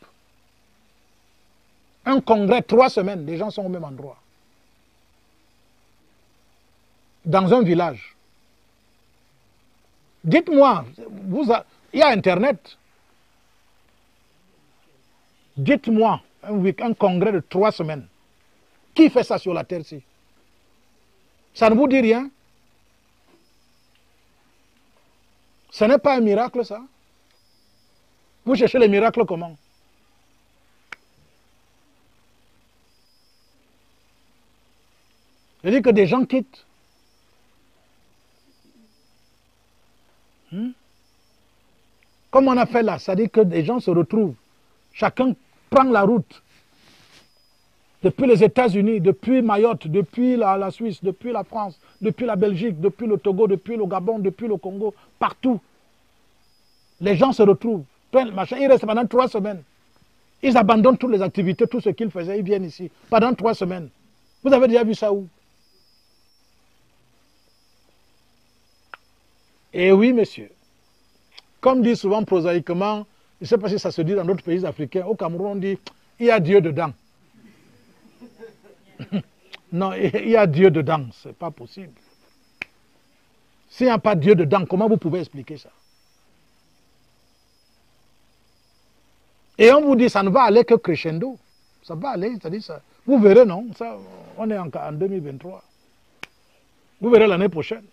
Un congrès, trois semaines, les gens sont au même endroit. Dans un village. Dites-moi, il y a Internet. Dites-moi, un congrès de trois semaines. Qui fait ça sur la terre-ci Ça ne vous dit rien? Ce n'est pas un miracle, ça? Vous cherchez les miracles comment? Je dis que des gens quittent. Comme on a fait là, dit que des gens se retrouvent. Chacun prend la route. Depuis les États-Unis, depuis Mayotte, depuis la, la Suisse, depuis la France, depuis la Belgique, depuis le Togo, depuis le Gabon, depuis le Congo, partout. Les gens se retrouvent. Ils restent pendant trois semaines. Ils abandonnent toutes les activités, tout ce qu'ils faisaient. Ils viennent ici pendant trois semaines. Vous avez déjà vu ça où? Eh oui, monsieur. Comme dit souvent prosaïquement, je ne sais pas si ça se dit dans d'autres pays africains, au Cameroun, on dit il y a Dieu dedans. *laughs* non, il y a Dieu dedans, ce n'est pas possible. S'il n'y a pas Dieu dedans, comment vous pouvez expliquer ça? Et on vous dit ça ne va aller que crescendo. Ça va aller, c'est-à-dire ça. Vous verrez, non Ça, On est en, en 2023. Vous verrez l'année prochaine.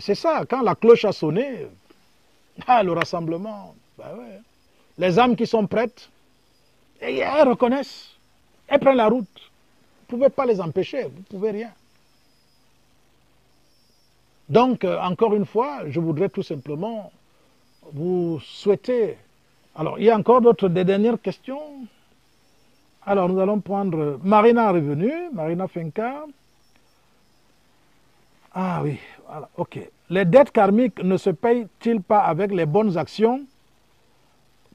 C'est ça, quand la cloche a sonné, *laughs* ah, le rassemblement, bah les âmes qui sont prêtes, et elles reconnaissent, elles prennent la route. Vous ne pouvez pas les empêcher, vous ne pouvez rien. Donc, euh, encore une fois, je voudrais tout simplement vous souhaiter. Alors, il y a encore d'autres, des dernières questions? Alors, nous allons prendre Marina revenu, Marina Fenka. Ah oui, voilà, ok. Les dettes karmiques ne se payent-ils pas avec les bonnes actions?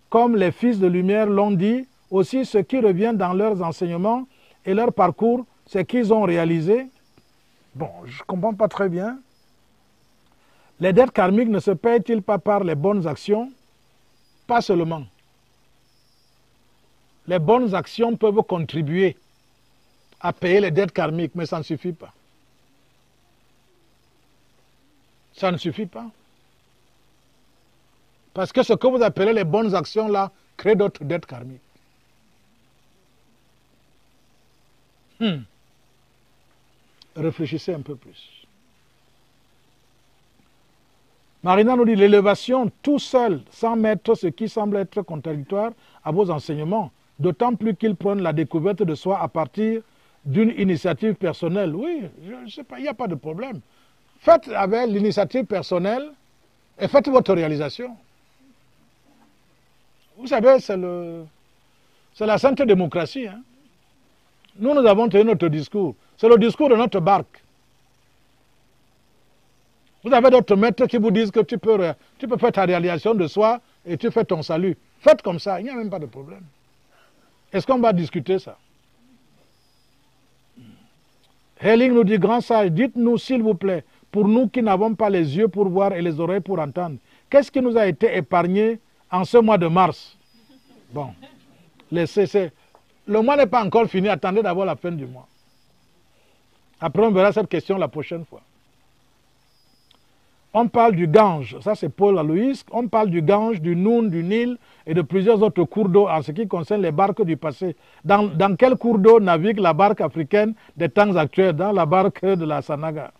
Comme les fils de lumière l'ont dit, aussi ce qui revient dans leurs enseignements et leur parcours, c'est qu'ils ont réalisé. Bon, je ne comprends pas très bien. Les dettes karmiques ne se payent-ils pas par les bonnes actions? Pas seulement. Les bonnes actions peuvent contribuer à payer les dettes karmiques, mais ça ne suffit pas. Ça ne suffit pas. Parce que ce que vous appelez les bonnes actions là crée d'autres dettes karmiques. Hmm. Réfléchissez un peu plus. Marina nous dit l'élévation tout seul, sans mettre ce qui semble être contradictoire à vos enseignements, d'autant plus qu'ils prennent la découverte de soi à partir d'une initiative personnelle. Oui, je ne sais pas, il n'y a pas de problème. Faites avec l'initiative personnelle et faites votre réalisation. Vous savez, c'est le, la sainte démocratie. hein. Nous, nous avons tenu notre discours. C'est le discours de notre barque. Vous avez d'autres maîtres qui vous disent que tu peux, tu peux faire ta réalisation de soi et tu fais ton salut. Faites comme ça, il n'y a même pas de problème. Est-ce qu'on va discuter ça? Helling nous dit, grand sage, dites-nous s'il vous plaît, pour nous qui n'avons pas les yeux pour voir et les oreilles pour entendre, qu'est-ce qui nous a été épargné en ce mois de mars? Bon, laissez, le mois n'est pas encore fini, attendez d'abord la fin du mois. Après, on verra cette question la prochaine fois. On parle du Gange, ça c'est Paul Aloïs. On parle du Gange, du Noun, du Nil et de plusieurs autres cours d'eau en ce qui concerne les barques du passé. Dans, dans quel cours d'eau navigue la barque africaine des temps actuels? Dans la barque de la Sanaga.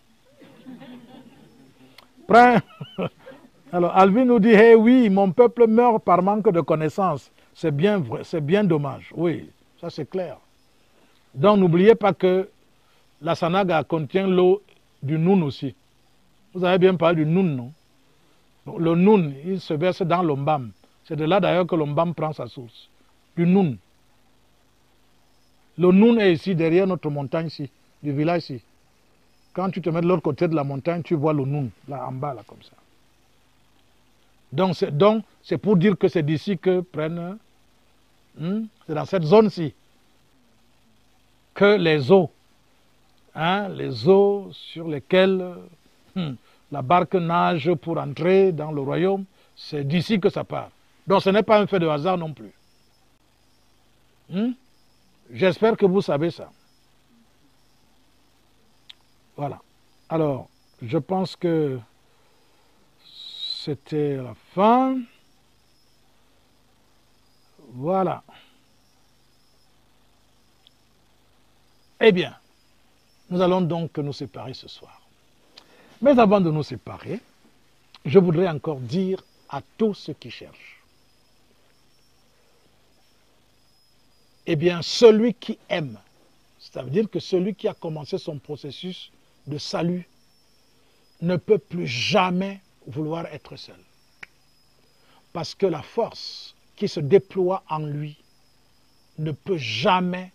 Alors, Alvin nous dit Eh oui, mon peuple meurt par manque de connaissances. C'est bien vrai, c'est bien dommage. Oui, ça c'est clair. Donc, n'oubliez pas que la Sanaga contient l'eau du Noun aussi. Vous avez bien parlé du Noun, non? Le Noun, il se verse dans l'Ombam. C'est de là d'ailleurs que l'Ombam prend sa source. Du Noun. Le Noun est ici, derrière notre montagne ici, du village ici. Quand tu te mets de l'autre côté de la montagne, tu vois le Noun, là en bas, là, comme ça. Donc, c'est, donc, pour dire que c'est d'ici que prennent. hmm, c'est dans cette zone-ci que les eaux, hein, les eaux sur lesquelles hmm, la barque nage pour entrer dans le royaume, c'est d'ici que ça part. Donc, ce n'est pas un fait de hasard non plus. Hmm? J'espère que vous savez ça. Voilà. Alors, je pense que c'était la fin. Voilà. Eh bien, nous allons donc nous séparer ce soir. Mais avant de nous séparer, je voudrais encore dire à tous ceux qui cherchent, eh bien, celui qui aime, ça veut dire que celui qui a commencé son processus de salut ne peut plus jamais vouloir être seul. Parce que la force qui se déploie en lui ne peut jamais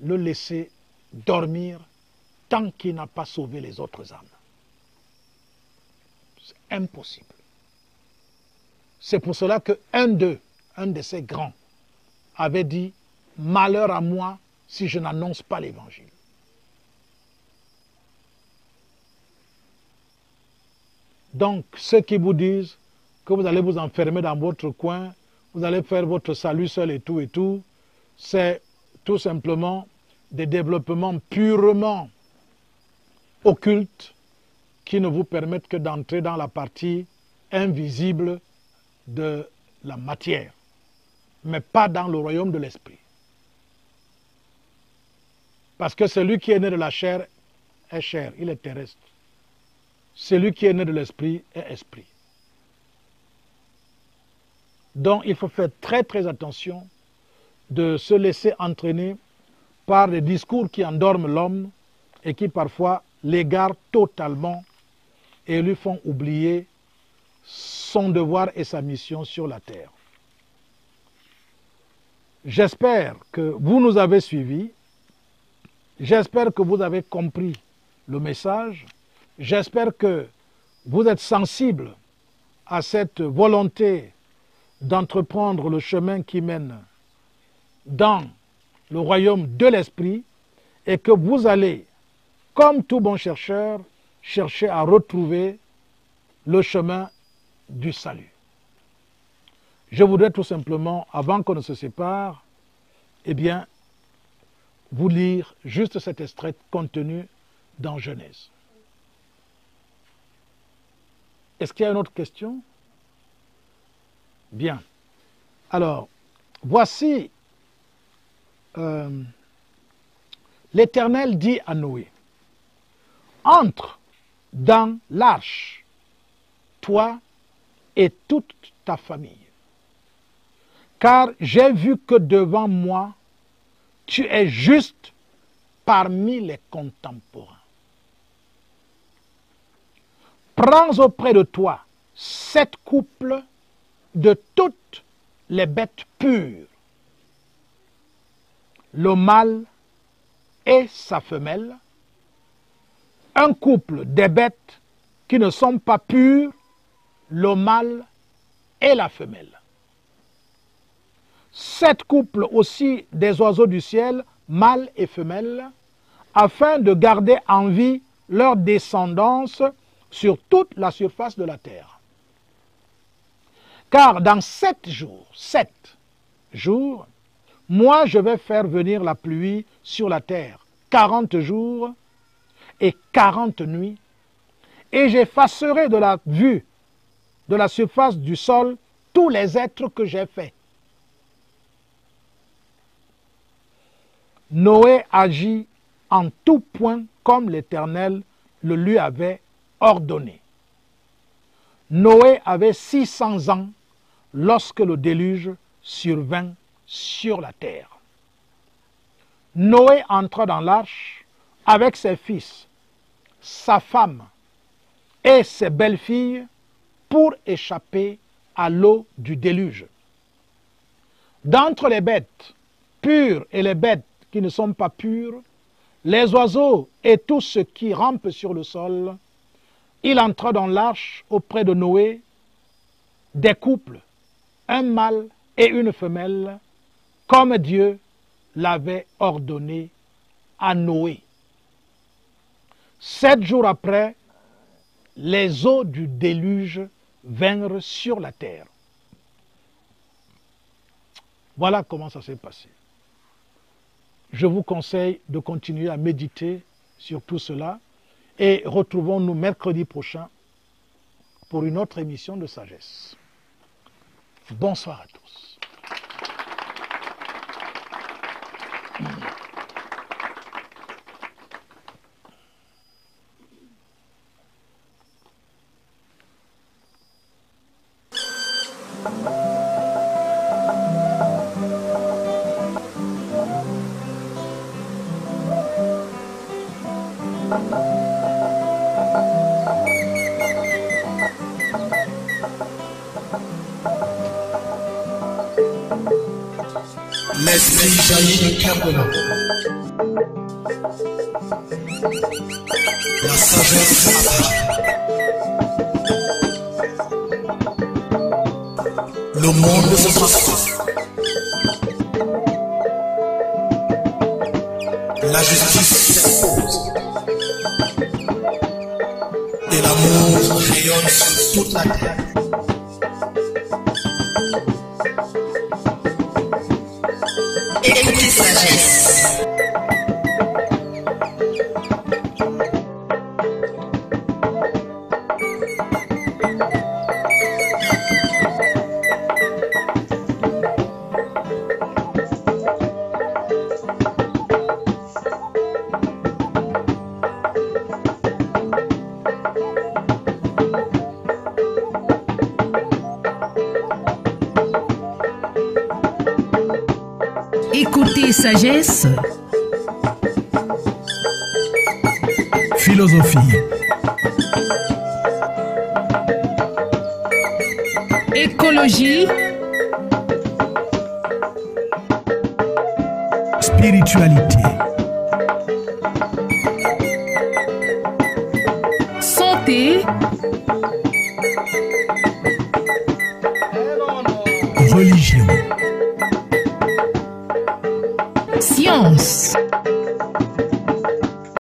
le laisser dormir tant qu'il n'a pas sauvé les autres âmes. C'est impossible. C'est pour cela que un d'eux, un de ces grands, avait dit Malheur à moi si je n'annonce pas l'évangile. Donc, ceux qui vous disent que vous allez vous enfermer dans votre coin, vous allez faire votre salut seul et tout et tout, c'est tout simplement des développements purement occultes qui ne vous permettent que d'entrer dans la partie invisible de la matière. mais pas dans le royaume de l'esprit. Parce que celui qui est né de la chair est chair, il est terrestre. Celui qui est né de l'esprit est esprit. Donc il faut faire très très attention de se laisser entraîner par des discours qui endorment l'homme et qui parfois l'égarent totalement et lui font oublier son devoir et sa mission sur la terre. J'espère que vous nous avez suivis. J'espère que vous avez compris le message. J'espère que vous êtes sensible à cette volonté d'entreprendre le chemin qui mène dans le royaume de l'esprit et que vous allez, comme tout bon chercheur, chercher à retrouver le chemin du salut. Je voudrais tout simplement, avant qu'on ne se sépare, eh bien, vous lire juste cet extrait contenu dans Genèse. Est-ce qu'il y a une autre question? Bien. Alors, voici euh, l'Éternel dit à Noé, entre dans l'arche, toi et toute ta famille, car j'ai vu que devant moi, tu es juste parmi les contemporains. Prends auprès de toi sept couples de toutes les bêtes pures, le mâle et sa femelle, un couple des bêtes qui ne sont pas pures, le mâle et la femelle. Sept couples aussi des oiseaux du ciel, mâles et femelles, afin de garder en vie leur descendance sur toute la surface de la terre. Car dans sept jours, sept jours, moi je vais faire venir la pluie sur la terre, quarante jours et quarante nuits, et j'effacerai de la vue de la surface du sol tous les êtres que j'ai faits. Noé agit en tout point comme l'Éternel le lui avait ordonné. Noé avait 600 ans lorsque le déluge survint sur la terre. Noé entra dans l'arche avec ses fils, sa femme et ses belles-filles pour échapper à l'eau du déluge. D'entre les bêtes pures et les bêtes qui ne sont pas pures, les oiseaux et tout ce qui rampe sur le sol, il entra dans l'arche auprès de Noé des couples, un mâle et une femelle, comme Dieu l'avait ordonné à Noé. Sept jours après, les eaux du déluge vinrent sur la terre. Voilà comment ça s'est passé. Je vous conseille de continuer à méditer sur tout cela et retrouvons-nous mercredi prochain pour une autre émission de sagesse. Bonsoir à tous.